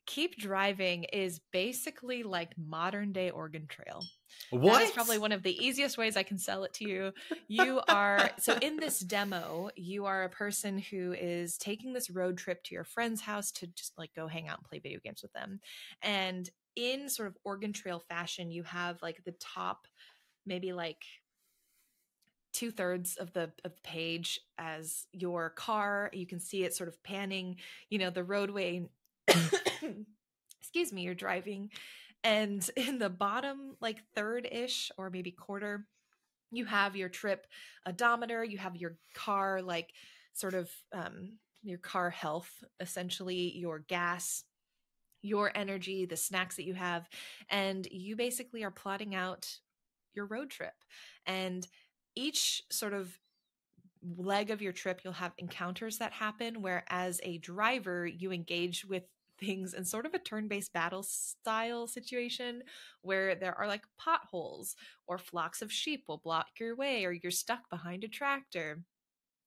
Keep Driving is basically like modern day Oregon Trail. What? That is probably one of the easiest ways I can sell it to you. [laughs] You are so in this demo, you are a person who is taking this road trip to your friend's house to just like go hang out and play video games with them. And in sort of Oregon Trail fashion, you have like the top, maybe like two thirds of the of the page as your car. You can see it sort of panning, you know, the roadway. [coughs] Excuse me, you're driving and [laughs] in the bottom like third ish or maybe quarter you have your trip odometer you have your car like sort of um, your car health essentially your gas your energy the snacks that you have and you basically are plotting out your road trip and each sort of leg of your trip you'll have encounters that happen where as a driver you engage with things in sort of a turn-based battle style situation where there are like potholes or flocks of sheep will block your way or you're stuck behind a tractor.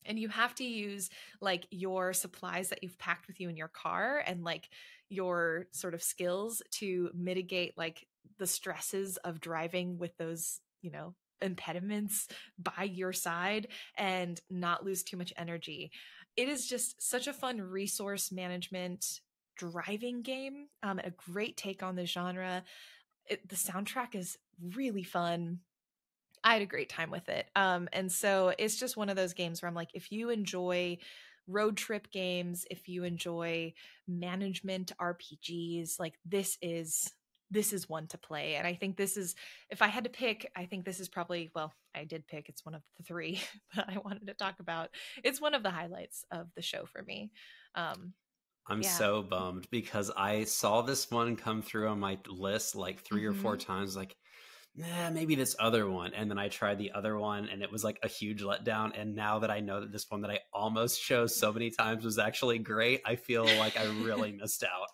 And you have to use like your supplies that you've packed with you in your car and like your sort of skills to mitigate like the stresses of driving with those you know impediments by your side and not lose too much energy. It is just such a fun resource management driving game um, a great take on the genre. It, the soundtrack is really fun. I had a great time with it um, and so it's just one of those games where i'm like if you enjoy road trip games if you enjoy management rpgs like this is this is one to play and i think this is if i had to pick i think this is probably well i did pick it's one of the three [laughs] that i wanted to talk about. It's one of the highlights of the show for me um, I'm Yeah. so bummed because I saw this one come through on my list like 3 or four Mhm. times. Like, nah, maybe this other one. And then I tried the other one and it was like a huge letdown. And now that I know that this one that I almost chose so many times was actually great, I feel like I really [laughs] missed out.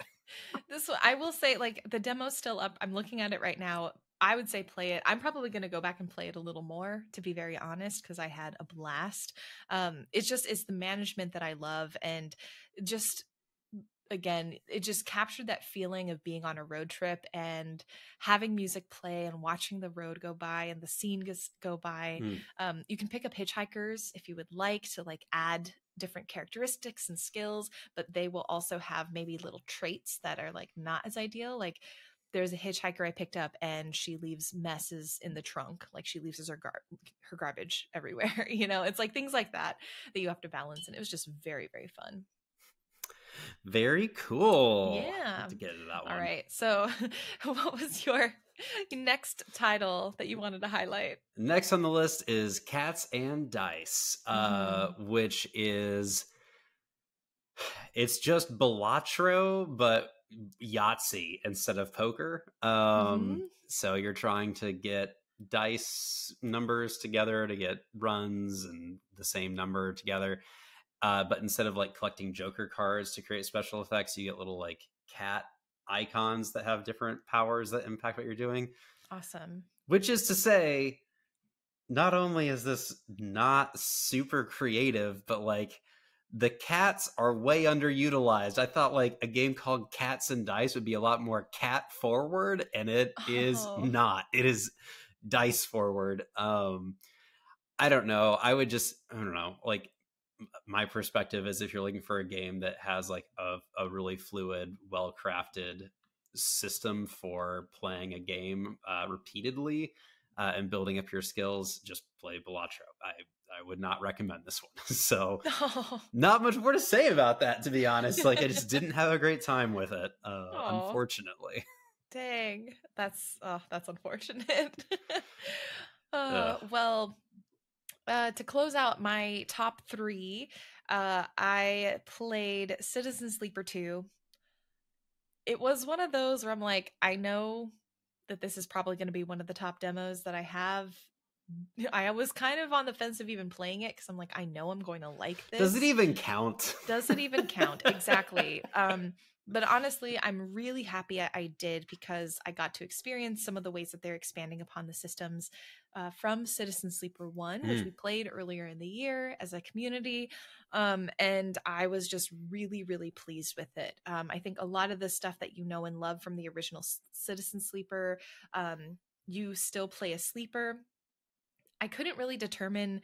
This I will say, like the demo's still up. I'm looking at it right now. I would say play it. I'm probably going to go back and play it a little more, to be very honest, because I had a blast. Um, it's just it's the management that I love, and just again, it just captured that feeling of being on a road trip and having music play and watching the road go by and the scene go by. Mm. Um, you can pick up hitchhikers if you would like to like add different characteristics and skills, but they will also have maybe little traits that are like not as ideal. Like there's a hitchhiker I picked up and she leaves messes in the trunk. Like she leaves her gar- her garbage everywhere. [laughs] you know, it's like things like that that you have to balance. And it was just very, very fun. Very cool. Yeah. to get into that one. All right. So, [laughs] what was your next title that you wanted to highlight? Next on the list is Cats and Dice, uh, mm. which is [sighs] it's just Balatro, but Yahtzee instead of poker. Um, mm-hmm. So you're trying to get dice numbers together to get runs and the same number together. Uh, but instead of like collecting Joker cards to create special effects, you get little like cat icons that have different powers that impact what you're doing. Awesome. Which is to say, not only is this not super creative, but like the cats are way underutilized. I thought like a game called Cats and Dice would be a lot more cat forward, and it oh. is not. It is dice forward. Um, I don't know. I would just I don't know. Like my perspective is if you're looking for a game that has like a, a really fluid, well crafted system for playing a game uh, repeatedly uh, and building up your skills, just play Balatro. I I would not recommend this one. [laughs] so oh. [laughs] not much more to say about that, to be honest. Like I just [laughs] didn't have a great time with it, uh, oh. unfortunately. Dang, that's oh, that's unfortunate. uh, well, uh, to close out my top three, uh, I played Citizen Sleeper 2. It was one of those where I'm like, I know that this is probably going to be one of the top demos that I have. [laughs] I was kind of on the fence of even playing it because I'm like, I know I'm going to like this. Does it even count? Does it even count? [laughs] exactly. Um, but honestly, I'm really happy I did because I got to experience some of the ways that they're expanding upon the systems uh, from Citizen Sleeper 1, mm. which we played earlier in the year as a community. Um, and I was just really, really pleased with it. Um, I think a lot of the stuff that you know and love from the original Citizen Sleeper, um, you still play a sleeper. I couldn't really determine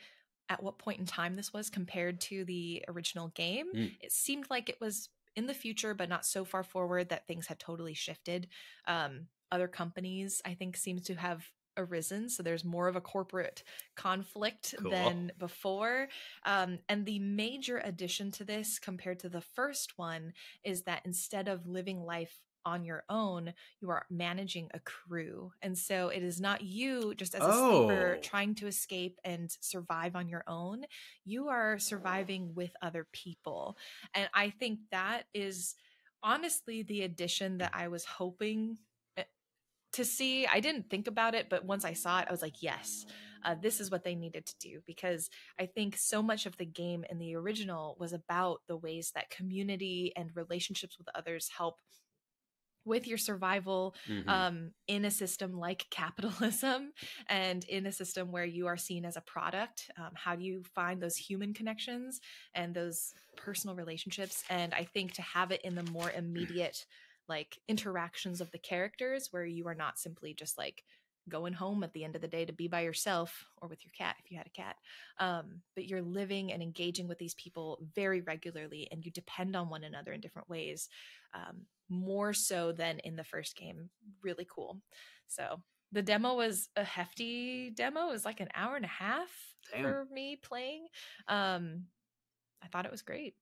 at what point in time this was compared to the original game. Mm. It seemed like it was in the future, but not so far forward that things had totally shifted. Um, other companies, I think, seems to have arisen. So there's more of a corporate conflict cool. than before. Um, and the major addition to this compared to the first one is that instead of living life on your own, you are managing a crew. And so it is not you just as a oh. sleeper trying to escape and survive on your own. You are surviving with other people. And I think that is honestly the addition that I was hoping eh, to see. I didn't think about it, but once I saw it, I was like, yes. Uh, this is what they needed to do because I think so much of the game in the original was about the ways that community and relationships with others help with your survival mm-hmm. um, in a system like [laughs] capitalism and in a system where you are seen as a product um, how do you find those human connections and those personal relationships and i think to have it in the more immediate like interactions of the characters where you are not simply just like going home at the end of the day to be by yourself or with your cat if you had a cat um, but you're living and engaging with these people very regularly and you depend on one another in different ways um, more so than in the first game. Really cool. So the demo was a hefty demo. It was like an hour and a half Damn. for me playing. Um, I thought it was great.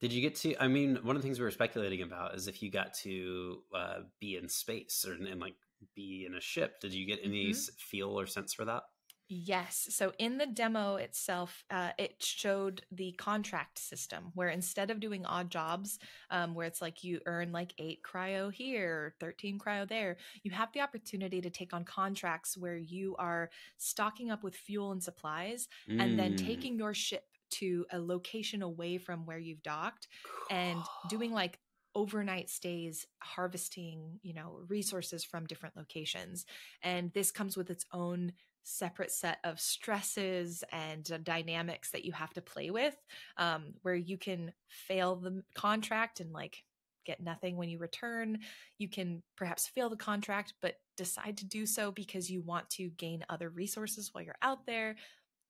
Did you get to? I mean, one of the things we were speculating about is if you got to uh, be in space or and like be in a ship. Did you get any mm-hmm. feel or sense for that? Yes. So in the demo itself, uh, it showed the contract system where instead of doing odd jobs, um, where it's like you earn like eight cryo here, 13 cryo there, you have the opportunity to take on contracts where you are stocking up with fuel and supplies mm. and then mm. taking your ship to a location away from where you've docked and doing like overnight stays harvesting you know resources from different locations and this comes with its own separate set of stresses and uh, dynamics that you have to play with um, where you can fail the contract and like get nothing when you return. You can perhaps fail the contract but decide to do so because you want to gain other resources while you're out there.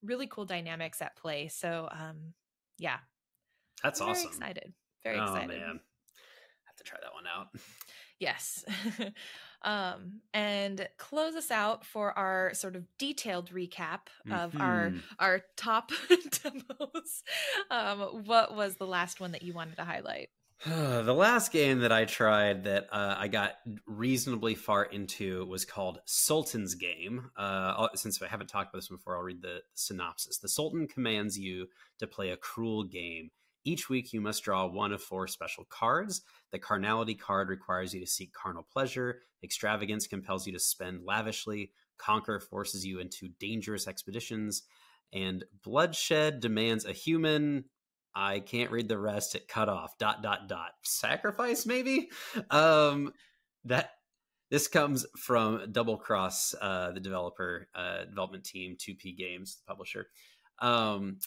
Really cool dynamics at play. So um yeah. That's I'm awesome. very excited. Very oh, excited. man. Have to try that one out [laughs] yes [laughs] um, and close us out for our sort of detailed recap of mm-hmm. our our top [laughs] demos. Um, what was the last one that you wanted to highlight? [sighs] the last game that I tried that uh, I got reasonably far into was called Sultan's Game. Uh, since I haven't talked about this before, I'll read the synopsis. The Sultan commands you to play a cruel game each week, you must draw one of four special cards. The carnality card requires you to seek carnal pleasure. Extravagance compels you to spend lavishly. Conquer forces you into dangerous expeditions. And bloodshed demands a human. I can't read the rest. It cut off. Dot dot dot. Sacrifice maybe. Um, that this comes from Double Cross, uh, the developer uh, development team, 2P Games, the publisher. Um,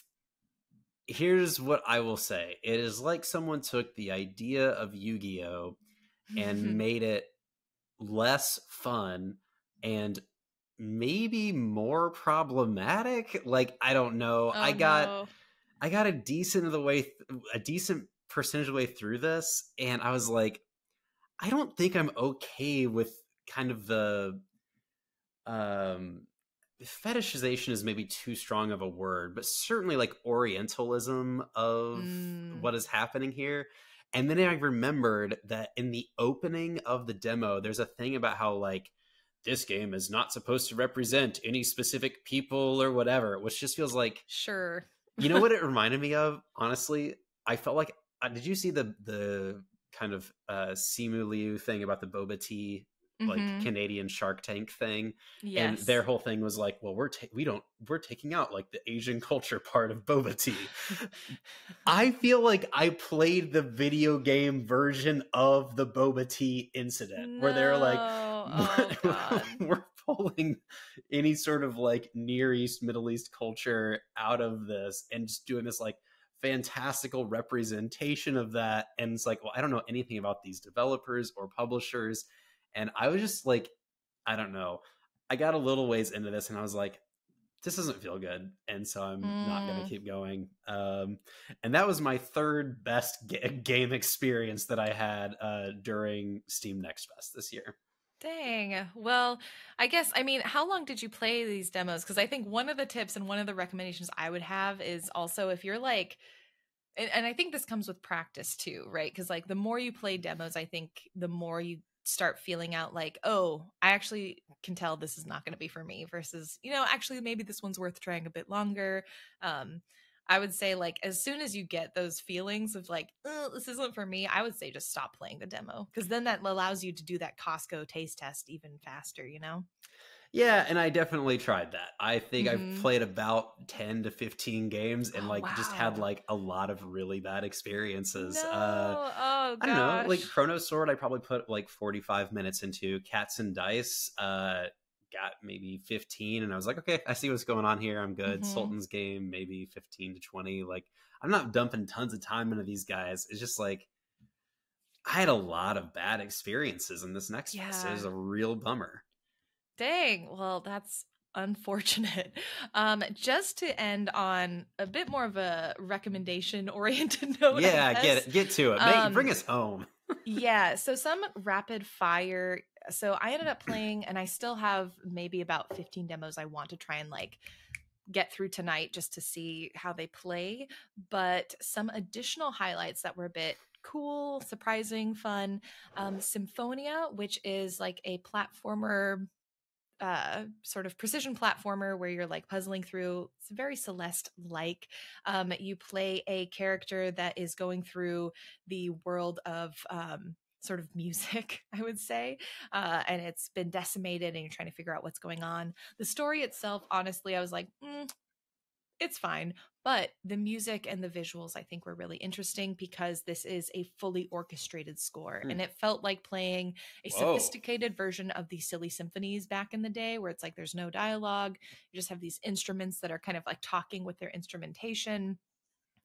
here's what I will say. It is like someone took the idea of Yu-Gi-Oh and made it less fun and maybe more problematic. Like I don't know. Oh, I got no. I got a decent of the way a decent percentage of the way through this and I was like I don't think I'm okay with kind of the um fetishization is maybe too strong of a word, but certainly like Orientalism of mm. what is happening here. And then I remembered that in the opening of the demo, there's a thing about how like this game is not supposed to represent any specific people or whatever, which just feels like sure. you know what it [laughs] reminded me of? Honestly, I felt like uh, did you see the the kind of uh Simu Liu thing about the boba tea like mm-hmm. Canadian Shark Tank thing. Yes. And their whole thing was like, well, we're ta- we don't we're taking out like the Asian culture part of boba tea. I [laughs] feel like I played the video game version of the boba tea incident no. where they're like [laughs] oh, [laughs] we're pulling any sort of like Near East, Middle East culture out of this and just doing this like fantastical representation of that. And it's like, well, I don't know anything about these developers or publishers and I was just like, I don't know. I got a little ways into this and I was like, this doesn't feel good. And so I'm mm. not going to keep going. Um, and that was my third best ga- game experience that I had uh, during Steam Next Fest this year. Dang. Well, I guess, I mean, how long did you play these demos? Because I think one of the tips and one of the recommendations I would have is also if you're like, and, and I think this comes with practice too, right? Because like the more you play demos, I think the more you start feeling out like, oh, I actually can tell this is not going to be for me versus, you know, actually maybe this one's worth trying a bit longer. Um, I would say like as soon as you get those feelings of like, this isn't for me, I would say just stop playing the demo because then that allows you to do that Costco taste test even faster, you know? Yeah, and I definitely tried that. I think mm-hmm. I've played about 10 to 15 games and oh, like wow. just had like a lot of really bad experiences. No. Uh oh, I don't know, like Chrono Sword I probably put like 45 minutes into. Cats and Dice uh got maybe 15 and I was like, okay, I see what's going on here. I'm good. Mm-hmm. Sultan's game maybe 15 to 20. Like I'm not dumping tons of time into these guys. It's just like I had a lot of bad experiences in this next yeah. It was a real bummer. Dang. Well, that's unfortunate. [laughs] Um, just to end on a bit more of a recommendation oriented [laughs] note. Yeah, get it, get to it. Make, um, bring us home. [laughs] yeah. So some rapid fire. So I ended up playing, and I still have maybe about 15 demos I want to try and like get through tonight just to see how they play. But some additional highlights that were a bit cool, surprising, fun. Um, Symphonia, which is like a platformer uh, sort of precision platformer where you're like puzzling through. It's very Celeste like. Um, you play a character that is going through the world of um, sort of music, [laughs] I would say. Uh, and it's been decimated, and you're trying to figure out what's going on. The story itself, honestly, I was like, mm, it's fine. But the music and the visuals, I think, were really interesting because this is a fully orchestrated score. Hmm. And it felt like playing a Whoa. sophisticated version of the silly symphonies back in the day, where it's like there's no dialogue. You just have these instruments that are kind of like talking with their instrumentation.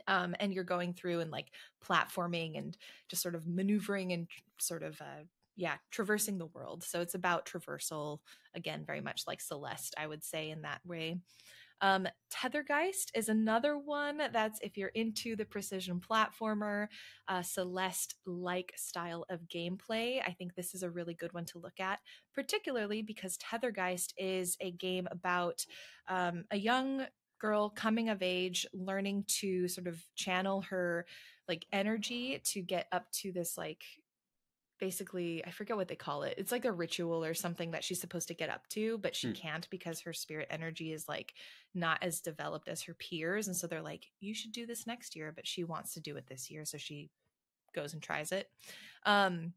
Um, and you're going through and like platforming and just sort of maneuvering and sort of uh, yeah traversing the world so it's about traversal again very much like celeste i would say in that way um, Tethergeist is another one that's if you're into the precision platformer, uh, Celeste like style of gameplay. I think this is a really good one to look at, particularly because Tethergeist is a game about um, a young girl coming of age, learning to sort of channel her like energy to get up to this like basically i forget what they call it it's like a ritual or something that she's supposed to get up to but she mm. can't because her spirit energy is like not as developed as her peers and so they're like you should do this next year but she wants to do it this year so she goes and tries it um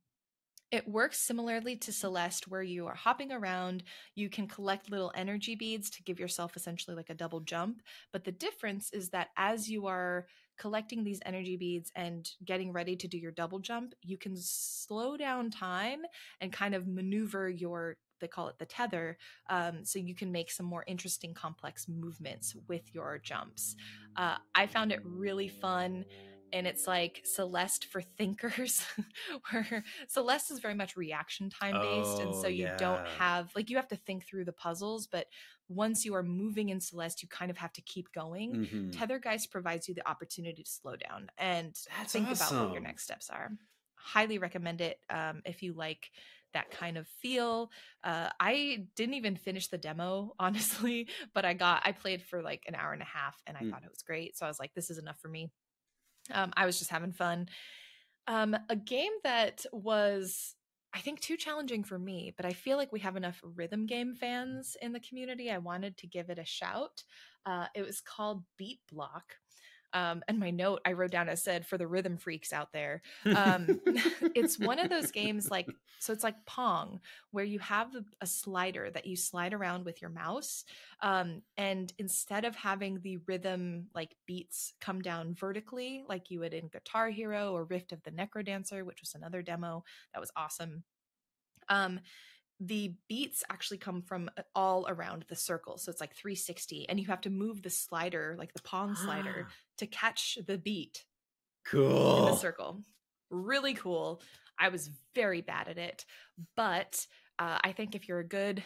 it works similarly to Celeste, where you are hopping around. You can collect little energy beads to give yourself essentially like a double jump. But the difference is that as you are collecting these energy beads and getting ready to do your double jump, you can slow down time and kind of maneuver your they call it the tether um, so you can make some more interesting complex movements with your jumps uh, i found it really fun and it's like Celeste for thinkers, [laughs] where Celeste is very much reaction time based. Oh, and so you yeah. don't have, like, you have to think through the puzzles, but once you are moving in Celeste, you kind of have to keep going. Mm-hmm. Tethergeist provides you the opportunity to slow down and That's think awesome. about what your next steps are. Highly recommend it um, if you like that kind of feel. Uh, I didn't even finish the demo, [laughs] honestly, but I got, I played for like an hour and a half and I mm. thought it was great. So I was like, this is enough for me. Um, I was just having fun. Um, a game that was, I think, too challenging for me, but I feel like we have enough rhythm game fans in the community. I wanted to give it a shout. Uh, it was called Beat Block. Um, and my note I wrote down as said for the rhythm freaks out there. Um, [laughs] [laughs] it's one of those games like so it's like Pong where you have a slider that you slide around with your mouse, um, and instead of having the rhythm like beats come down vertically like you would in Guitar Hero or Rift of the Necrodancer, which was another demo that was awesome. Um, the beats actually come from uh, all around the circle. So it's like 360 and you have to move the slider, like the pong slider to catch the beat. Cool. In the circle. Really cool. I was very bad at it, but uh, I think if you're a good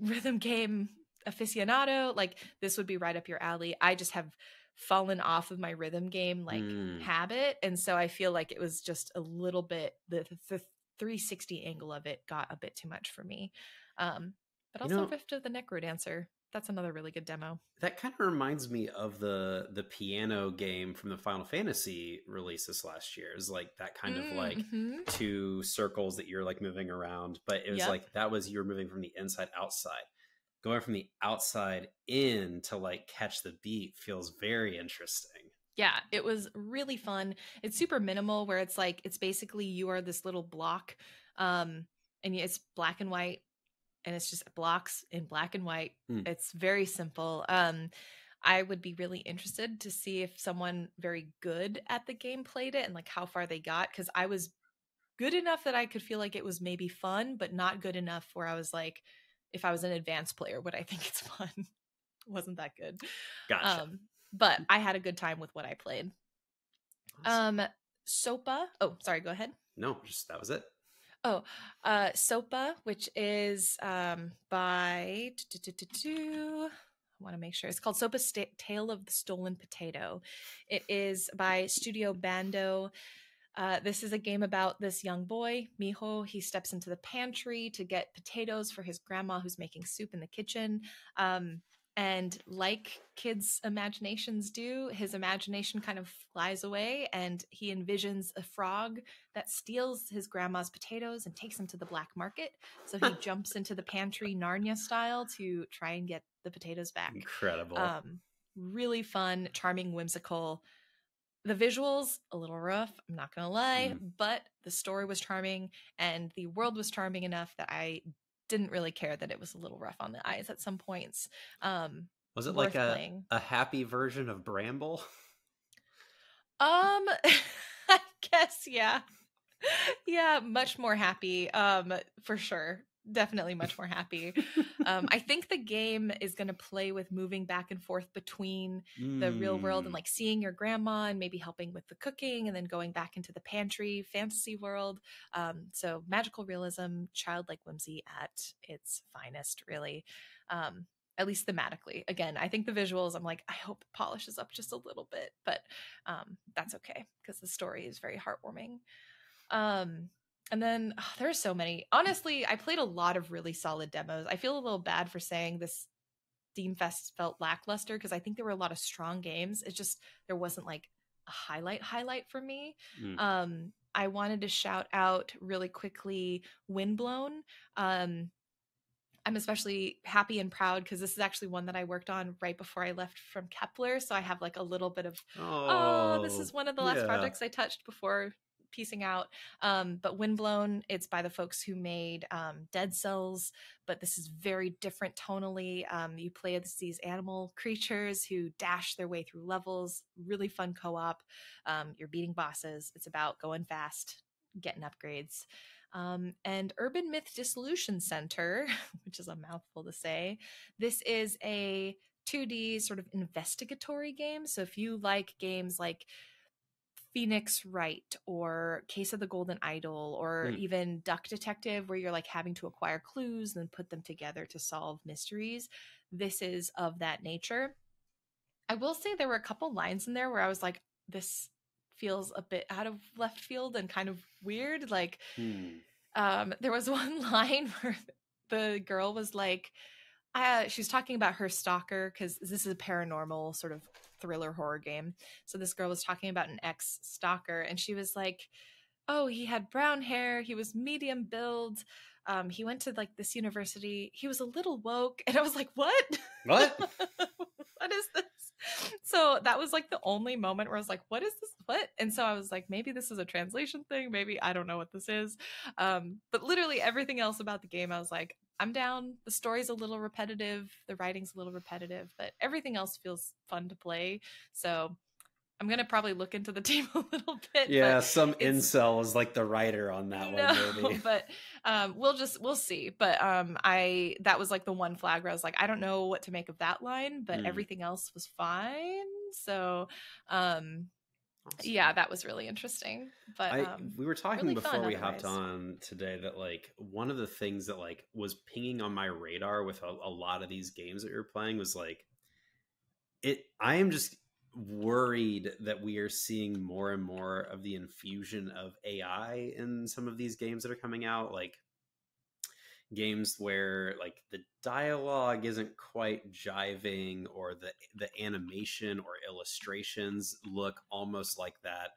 rhythm game aficionado, like this would be right up your alley. I just have fallen off of my rhythm game like mm. habit and so i feel like it was just a little bit the, the 360 angle of it got a bit too much for me. Um, but also you know, Rift of the Necrodancer. That's another really good demo. That kind of reminds me of the the piano game from the Final Fantasy releases last year. Is like that kind mm, of like mm-hmm. two circles that you're like moving around, but it was yep. like that was you were moving from the inside outside. Going from the outside in to like catch the beat feels very interesting yeah, it was really fun. It's super minimal where it's like it's basically you are this little block um and it's black and white and it's just blocks in black and white. Mm. It's very simple. Um I would be really interested to see if someone very good at the game played it and like how far they got cuz I was good enough that I could feel like it was maybe fun but not good enough where I was like if I was an advanced player would I [laughs] think it's fun. wasn't that good. Gotcha. Um, but I had a good time with what I played. Awesome. Um, Sopa. Oh, sorry. Go ahead. No, just that was it. Oh, uh, Sopa, which is um by. I want to make sure it's called Sopa St- Tale of the Stolen Potato. It is by Studio Bando. Uh, this is a game about this young boy, Miho. He steps into the pantry to get potatoes for his grandma who's making soup in the kitchen. Um, And like kids' imaginations do, his imagination kind of flies away and he envisions a frog that steals his grandma's potatoes and takes them to the black market. So he [laughs] jumps into the pantry Narnia style to try and get the potatoes back. Incredible. Um, really fun, charming, whimsical. The visuals, a little rough, I'm not going to lie, Mm. but the story was charming and the world was charming enough that I didn't really care that it was a little rough on the eyes at some points. Um, Was it like a, playing. a happy version of Bramble? Um, [laughs] I guess, yeah. Yeah, much more happy. Um, for sure. Definitely much more happy. um, I think the game is going to play with moving back and forth between the real world and Mm. like seeing your grandma and maybe helping with the cooking and then going back into the pantry fantasy world. Um, so magical realism, childlike whimsy at its finest, really. Um, at least thematically. Again, I think the visuals, I'm like, I hope it polishes up just a little bit, but um, that's okay because the story is very heartwarming. Um, and then oh, there are so many. Honestly, I played a lot of really solid demos. I feel a little bad for saying this Steam Fest felt lackluster because I think there were a lot of strong games. It's just there wasn't like a highlight highlight for me. Mm. Um, I wanted to shout out really quickly Windblown. Um, I'm especially happy and proud because this is actually one that I worked on right before I left from Kepler. So I have like a little bit of oh, this is one of the last yeah. projects I touched before piecing out. Um, but Windblown, it's by the folks who made um, Dead Cells, but this is very different tonally. Um, you play as these animal creatures who dash their way through levels. Really fun co-op. Um, you're beating bosses. It's about going fast, getting upgrades. Um, and Urban Myth Dissolution Center, [laughs] which is a mouthful to say. This is a 2D sort of investigatory game. So if you like games like Phoenix Wright or Case of the Golden Idol or Hmm. even Duck Detective, where you're like having to acquire clues and then put them together to solve mysteries, this is of that nature. I will say there were a couple lines in there where I was like, this feels a bit out of left field and kind of weird. Like, Hmm. um, there was [laughs] one line where the girl was like, uh, she's talking about her stalker because this is a paranormal sort of thriller horror game. So this girl was talking about an ex stalker, and she was like, "Oh, he had brown hair. He was medium build. Um, he went to like this university. He was a little woke." [laughs] And I was like, "What? What? [laughs] what is this?" So that was like the only moment where I was like, "What is this? What?" And so I was like, "Maybe this is a translation thing. Maybe I don't know what this is." Um, but literally everything else about the game, I was like, I'm down. The story's a little repetitive, the writing's a little repetitive, but everything else feels fun to play. So I'm gonna probably look into the [laughs] team a little bit. Yeah, some incel is like the writer on that no, one, maybe. [laughs] but um, we'll just we'll see. But um, I that was like the one flag where I was like, I don't know what to make of that line, but Mm. everything else was fine. So um, Awesome. yeah, that was really interesting. But I, um, we were talking really before we hopped on today that like one of the things that like was pinging on my radar with a, a lot of these games that you're playing was like it i am just worried that we are seeing more and more of the infusion of ai in some of these games that are coming out like games where like the dialogue isn't quite jiving or the the animation or illustrations look almost like that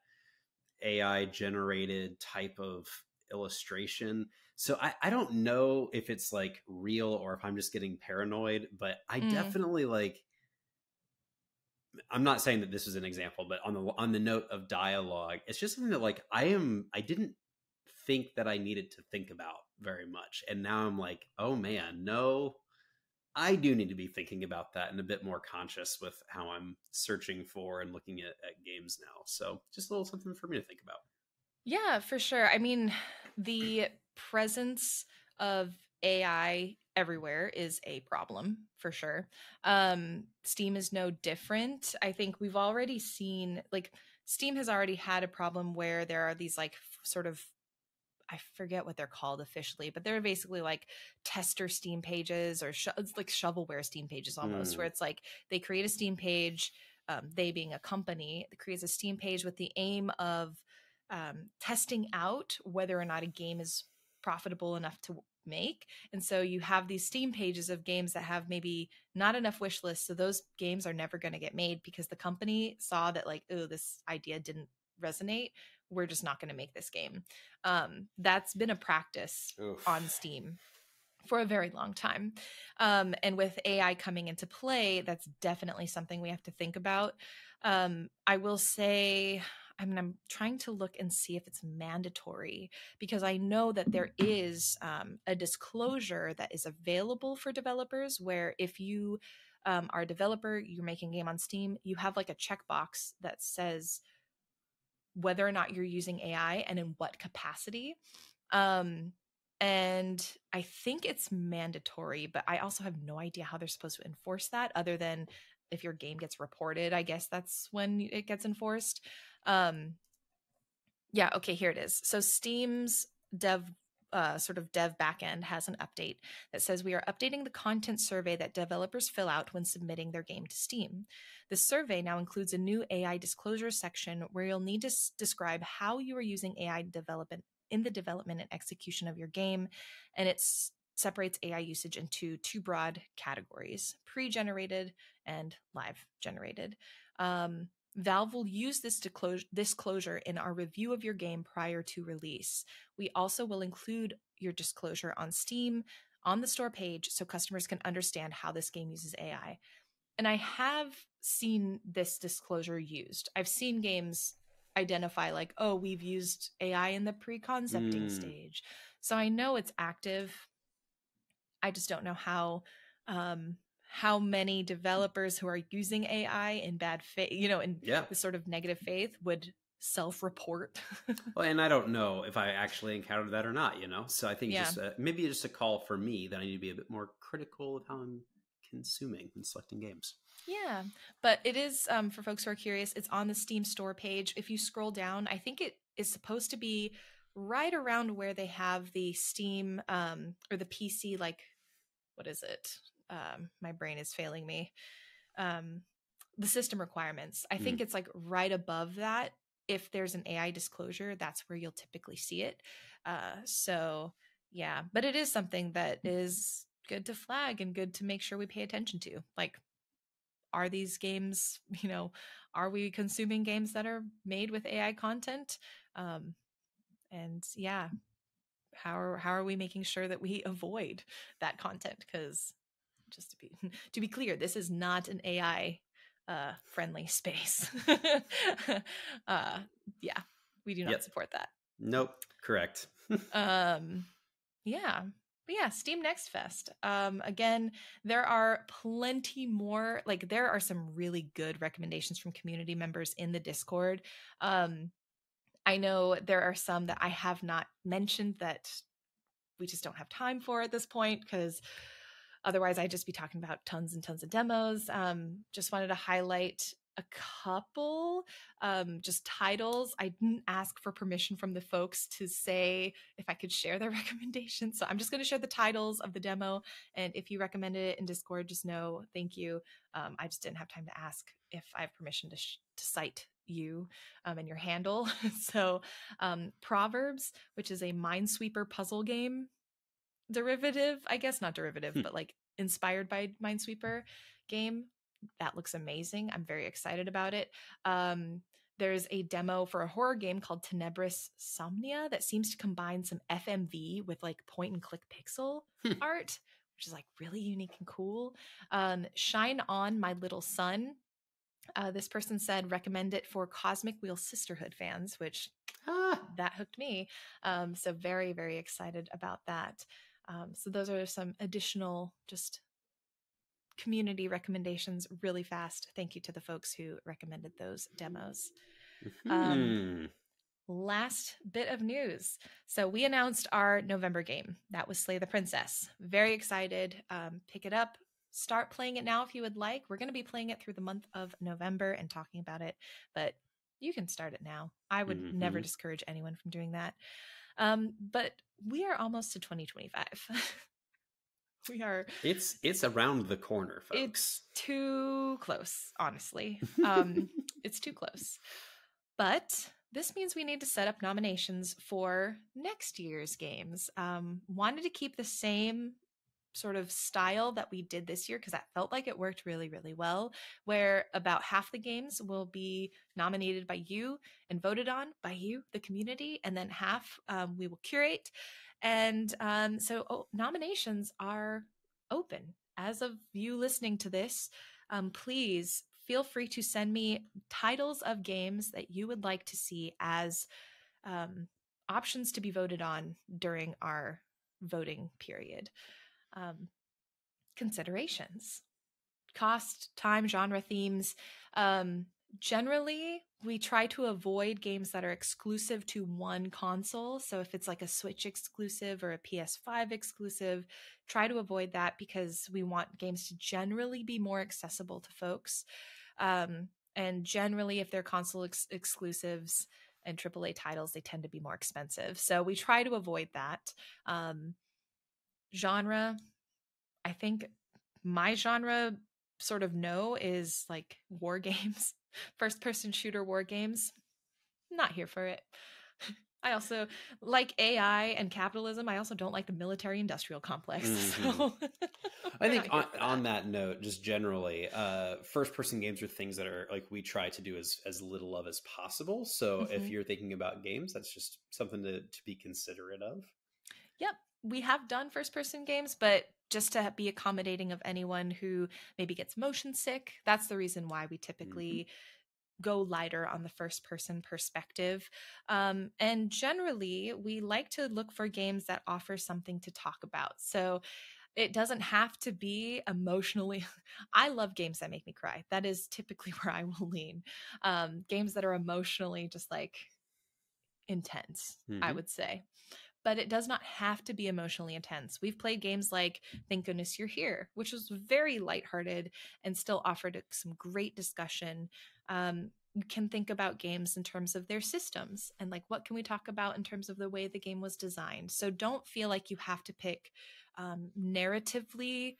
AI generated type of illustration. So I, I don't know if it's like real or if I'm just getting paranoid, but I Mm. definitely like I'm not saying that this is an example, but on the on the note of dialogue, it's just something that like I am I didn't think that I needed to think about very much. And now I'm like, oh man, no, I do need to be thinking about that and a bit more conscious with how I'm searching for and looking at, at games now. So just a little something for me to think about. Yeah, for sure. I mean, the presence of AI everywhere is a problem for sure. Um, Steam is no different. I think we've already seen, like, Steam has already had a problem where there are these, like, sort of I forget what they're called officially, but they're basically like tester Steam pages or sho- it's like shovelware Steam pages almost, Mm. where it's like they create a Steam page, um, they being a company it creates a Steam page with the aim of um, testing out whether or not a game is profitable enough to make. And so you have these Steam pages of games that have maybe not enough wish lists. So those games are never going to get made because the company saw that, like, oh, this idea didn't resonate. We're just not going to make this game. Um, that's been a practice Oof. on Steam for a very long time. Um, and with AI coming into play, that's definitely something we have to think about. Um, I will say, I mean, I'm trying to look and see if it's mandatory because I know that there is um, a disclosure that is available for developers where if you um, are a developer, you're making a game on Steam, you have like a checkbox that says whether or not you're using AI and in what capacity. Um, and I think it's mandatory, but I also have no idea how they're supposed to enforce that other than if your game gets reported, I guess that's when it gets enforced. Um, yeah, okay, here it is. So Steam's dev uh, sort of dev backend has an update that says we are updating the content survey that developers fill out when submitting their game to Steam. The survey now includes a new AI disclosure section where you'll need to describe how you are using AI development in the development and execution of your game, and it separates AI usage into two broad categories: pre-generated and live generated. Um, Valve will use this disclosure, in our review of your game prior to release. We also will include your disclosure on Steam on the store page so customers can understand how this game uses AI. And I have seen this disclosure used. I've seen games identify, like, oh, we've used AI in the pre concepting Mm. stage. So I know it's active. I just don't know how. Um, how many developers who are using AI in bad faith, you know, in Yeah. this sort of negative faith would self-report. [laughs] Well, and I don't know if I actually encountered that or not, you know? So I think Yeah. just uh, maybe just a call for me that I need to be a bit more critical of how I'm consuming and selecting games. yeah, but it is um, for folks who are curious. It's on the Steam store page. If you scroll down, I think it is supposed to be right around where they have the Steam um, or the PC. Like, what is it? Um, my brain is failing me. Um, the system requirements. I think it's like right above that. If there's an AI disclosure, that's where you'll typically see it. Uh, so yeah, but it is something that is good to flag and good to make sure we pay attention to. Like, are these games, you know, are we consuming games that are made with AI content? Um, and yeah, how are how are we making sure that we avoid that content? Because just to be [laughs] to be clear, this is not an AI uh, friendly space. [laughs] uh, yeah, we do not Yep. support that. Nope. Correct. [laughs] Um, yeah. But yeah, Steam Next Fest. Um, again, there are plenty more. Like, there are some really good recommendations from community members in the Discord. Um, I know there are some that I have not mentioned that we just don't have time for at this point because otherwise I'd just be talking about tons and tons of demos. Um, just wanted to highlight a couple um, just titles. I didn't ask for permission from the folks to say if I could share their [laughs] recommendations. So I'm just going to share the titles of the demo. And if you recommended it in Discord, just know thank you. Um, I just didn't have time to ask if I have permission to, to cite you um, and your handle. [laughs] so um, Proverbs, which is a Minesweeper puzzle game derivative, I guess not derivative, Hmm. but like inspired by Minesweeper game. That looks amazing. I'm very excited about it. Um, there's a demo for a horror game called Tenebris Somnia that seems to combine some FMV with like point and click pixel Hmm. art, which is like really unique and cool. Um, Shine On My Little Son. Uh, this person said recommend it for Cosmic Wheel Sisterhood fans, which Ah, that hooked me. Um, so very, very excited about that. Um, so those are some additional just community recommendations really fast. Thank you to the folks who recommended those demos. Um, hmm. Last bit of news. So we announced our November game. That was Slay the Princess. Very excited. Um, pick it up. Start playing it now if you would like. We're going to be playing it through the month of November and talking about it, but you can start it now. I would never Mhm. discourage anyone from doing that. Um, but we are almost to 2025. [laughs] we are It's it's around the corner, folks. it's too close, honestly. [laughs] Um, it's too close. But this means we need to set up nominations for next year's games. Um, wanted to keep the same sort of style that we did this year because that felt like it worked really, really well. Where about half the games will be nominated by you and voted on by you, the community, and then half um, we will curate. And um, so oh, nominations are open. As of you listening to this, um, please feel free to send me titles of games that you would like to see as um, options to be voted on during our voting period. Um, considerations cost, time, genre, themes. Um, generally, we try to avoid games that are exclusive to one console. So if it's like a Switch exclusive or a PS5 exclusive, try to avoid that because we want games to generally be more accessible to folks. Um, and generally, if they're console ex- exclusives and AAA titles, they tend to be more expensive. So we try to avoid that. Um, genre, I think my genre sort of no is like war [laughs] games, first person shooter war games. Not here for it. [laughs] I also like AI and capitalism. I also don't like the military industrial complex. [laughs] Mm-hmm. So I think on, that. on, that note, just generally, uh, first person games are things that are like we try to do as, as little of as possible. So mm-hmm. if you're thinking about games, that's just something to, to be considerate of. Yep. We have done first person games, but just to be accommodating of anyone who maybe gets motion sick, that's the reason why we typically. Mm-hmm go lighter on the first person perspective. Um, and generally, we like to look for games that offer something to talk about. So it doesn't have to be emotionally. [laughs] I love games that make me cry. That is typically [laughs] where I will lean. Um, games that are emotionally just like intense, mm-hmm. I would say but it does not have to be emotionally intense. We've played games like Thank Goodness You're Here, which was very lighthearted and still offered some great discussion. Um, you can think about games in terms of their systems and like what can we talk about in terms of the way the game was designed. So don't feel like you have to pick um, narratively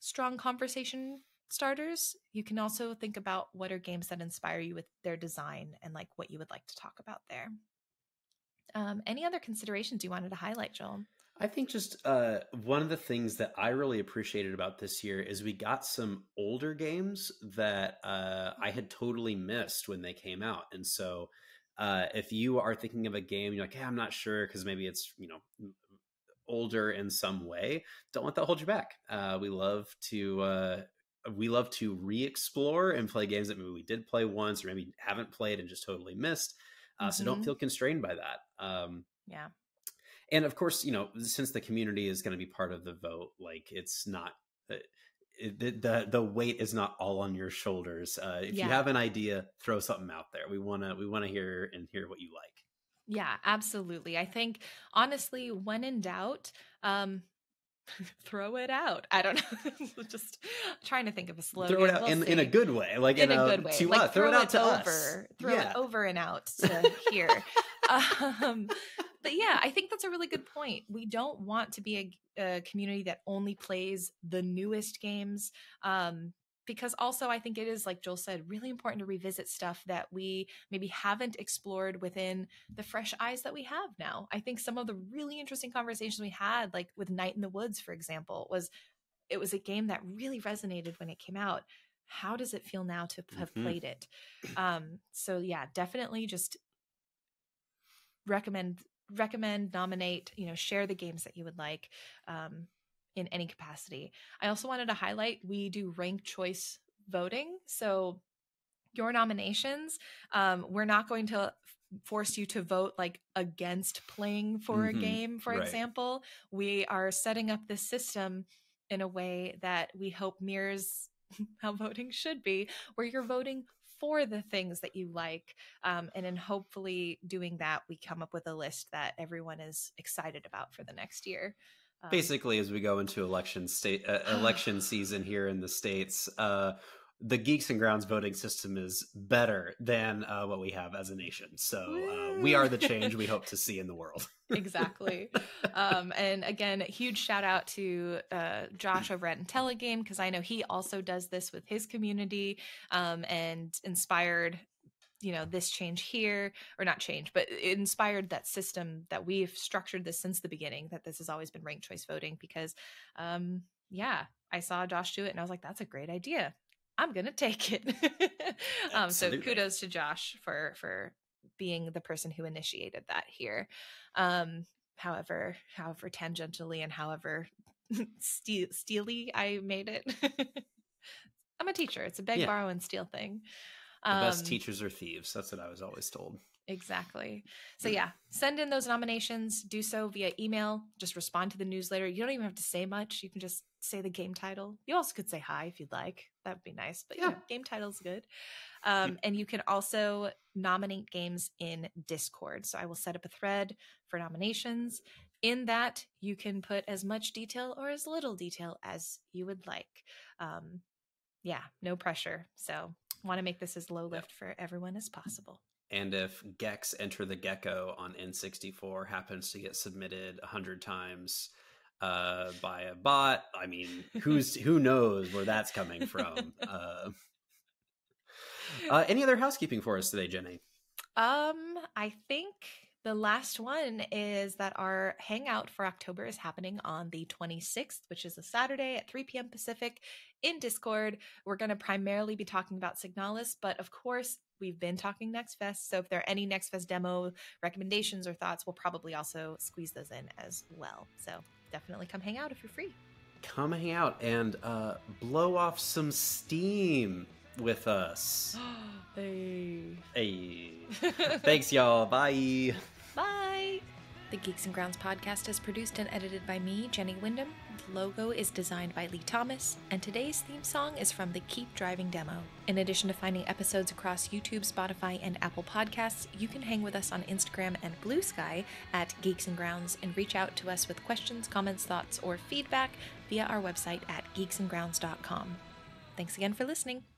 strong conversation starters. You can also think about what are games that inspire you with their design and like what you would like to talk about there. Um, any other considerations you wanted to highlight, Joel? I think just uh, one of the things that I really appreciated about this year is we got some older games that uh, I had totally missed when they came out, and so uh, if you are thinking of a game, you're like, "Hey, I'm not sure," because maybe it's you know older in some way. Don't let that hold you back. Uh, we love to uh, we love to re-explore and play games that maybe we did play once or maybe haven't played and just totally missed. Uh, mm-hmm. So don't mm-hmm. feel constrained by that. Um, yeah. And of course, you know, since the community is going to be part of the vote, like it's not. Uh, it, the the weight is not all on your shoulders. Uh, if yeah. you have an idea, throw something out there. We want to we want to hear and hear what you like. Yeah, absolutely. I think honestly, when in doubt, um, [laughs] throw it out. I don't know. [laughs] Just trying to think of a slogan. Throw it out we'll in, in a good way, like in, in a, a, good way. To like us. Throw, throw it out to over, us. Throw yeah. it over and out [laughs] to here. um, but yeah, I think that's a really good point. We don't want to be a, a community that only plays the newest games. Um, because also I think it is like Joel said really important to revisit stuff that we maybe haven't explored within the fresh eyes that we have now. I think some of the really interesting conversations we had like with Night in the Woods for example was it was a game that really resonated when it came out. How does it feel now to have mm-hmm. played it? Um so yeah, definitely just recommend recommend nominate you know share the games that you would like um in any capacity. I also wanted to highlight we do rank choice voting. So your nominations, um, we're not going to force you to vote like against playing for mm-hmm. a game, for right. example. We are setting up this system in a way that we hope mirrors [laughs] how voting should be, where you're voting for the things that you like. Um, and in hopefully doing that, we come up with a list that everyone is excited about for the next year. Um, Basically, as we go into election state uh, [sighs] election season here in the states, uh, the Geeks and Grounds voting system is better than uh, what we have as a nation. So uh, we are the change we hope [laughs] to see in the world. exactly. Um, and again, huge shout out to uh, Josh over at IntelliGame because I know he also does this with his community um, and inspired you know this change here or not change but it inspired that system that we've structured this since the beginning that this has always been ranked choice voting because um yeah i saw josh do it and i was like that's a great idea. I'm gonna take it. [laughs] Um so kudos to josh for for being the person who initiated that here. Um however however tangentially and however [laughs] ste- steely i made it. [laughs] I'm a teacher. It's a beg Yeah. borrow and steal thing The best Um, teachers are thieves. That's what I was always told. Exactly. So yeah, send in those nominations. Do so via email. Just respond to the newsletter. You don't even have to say much. You can just say the game title. You also could say hi if you'd like. That would be nice. But yeah, Yeah. game title's good. Um, and you can also nominate games in Discord. So I will set up a thread for nominations. In that, you can put as much detail or as little detail as you would like. Um, yeah, no pressure. So want to make this as low lift for everyone as possible. And if Gex Enter the Gecko on N64 happens to get submitted a hundred times uh, by a bot, I mean, who's [laughs] who knows where that's coming from? [laughs] Uh, uh, any other housekeeping for us today, Jenny? Um, I think the last one is that our hangout for October is happening on the 26th, which is a Saturday at 3 p.m. Pacific in Discord. We're going to primarily be talking about Signalis, but of course, we've been talking Next Fest. So if there are any Next Fest demo recommendations or thoughts, we'll probably also squeeze those in as well. So definitely come hang out if you're free. Come hang out and uh, blow off some steam with us. [gasps] hey. Hey. [laughs] Thanks, y'all. Bye. Bye. The Geeks and Grounds podcast is produced and edited by me, Jenny Wyndham. The logo is designed by Lee Thomas, and today's theme song is from the Keep Driving demo. In addition to finding episodes across YouTube, Spotify, and Apple Podcasts, you can hang with us on Instagram and Blue Sky at Geeks and Grounds and reach out to us with questions, comments, thoughts, or feedback via our website at geeksandgrounds.com. Thanks again for listening.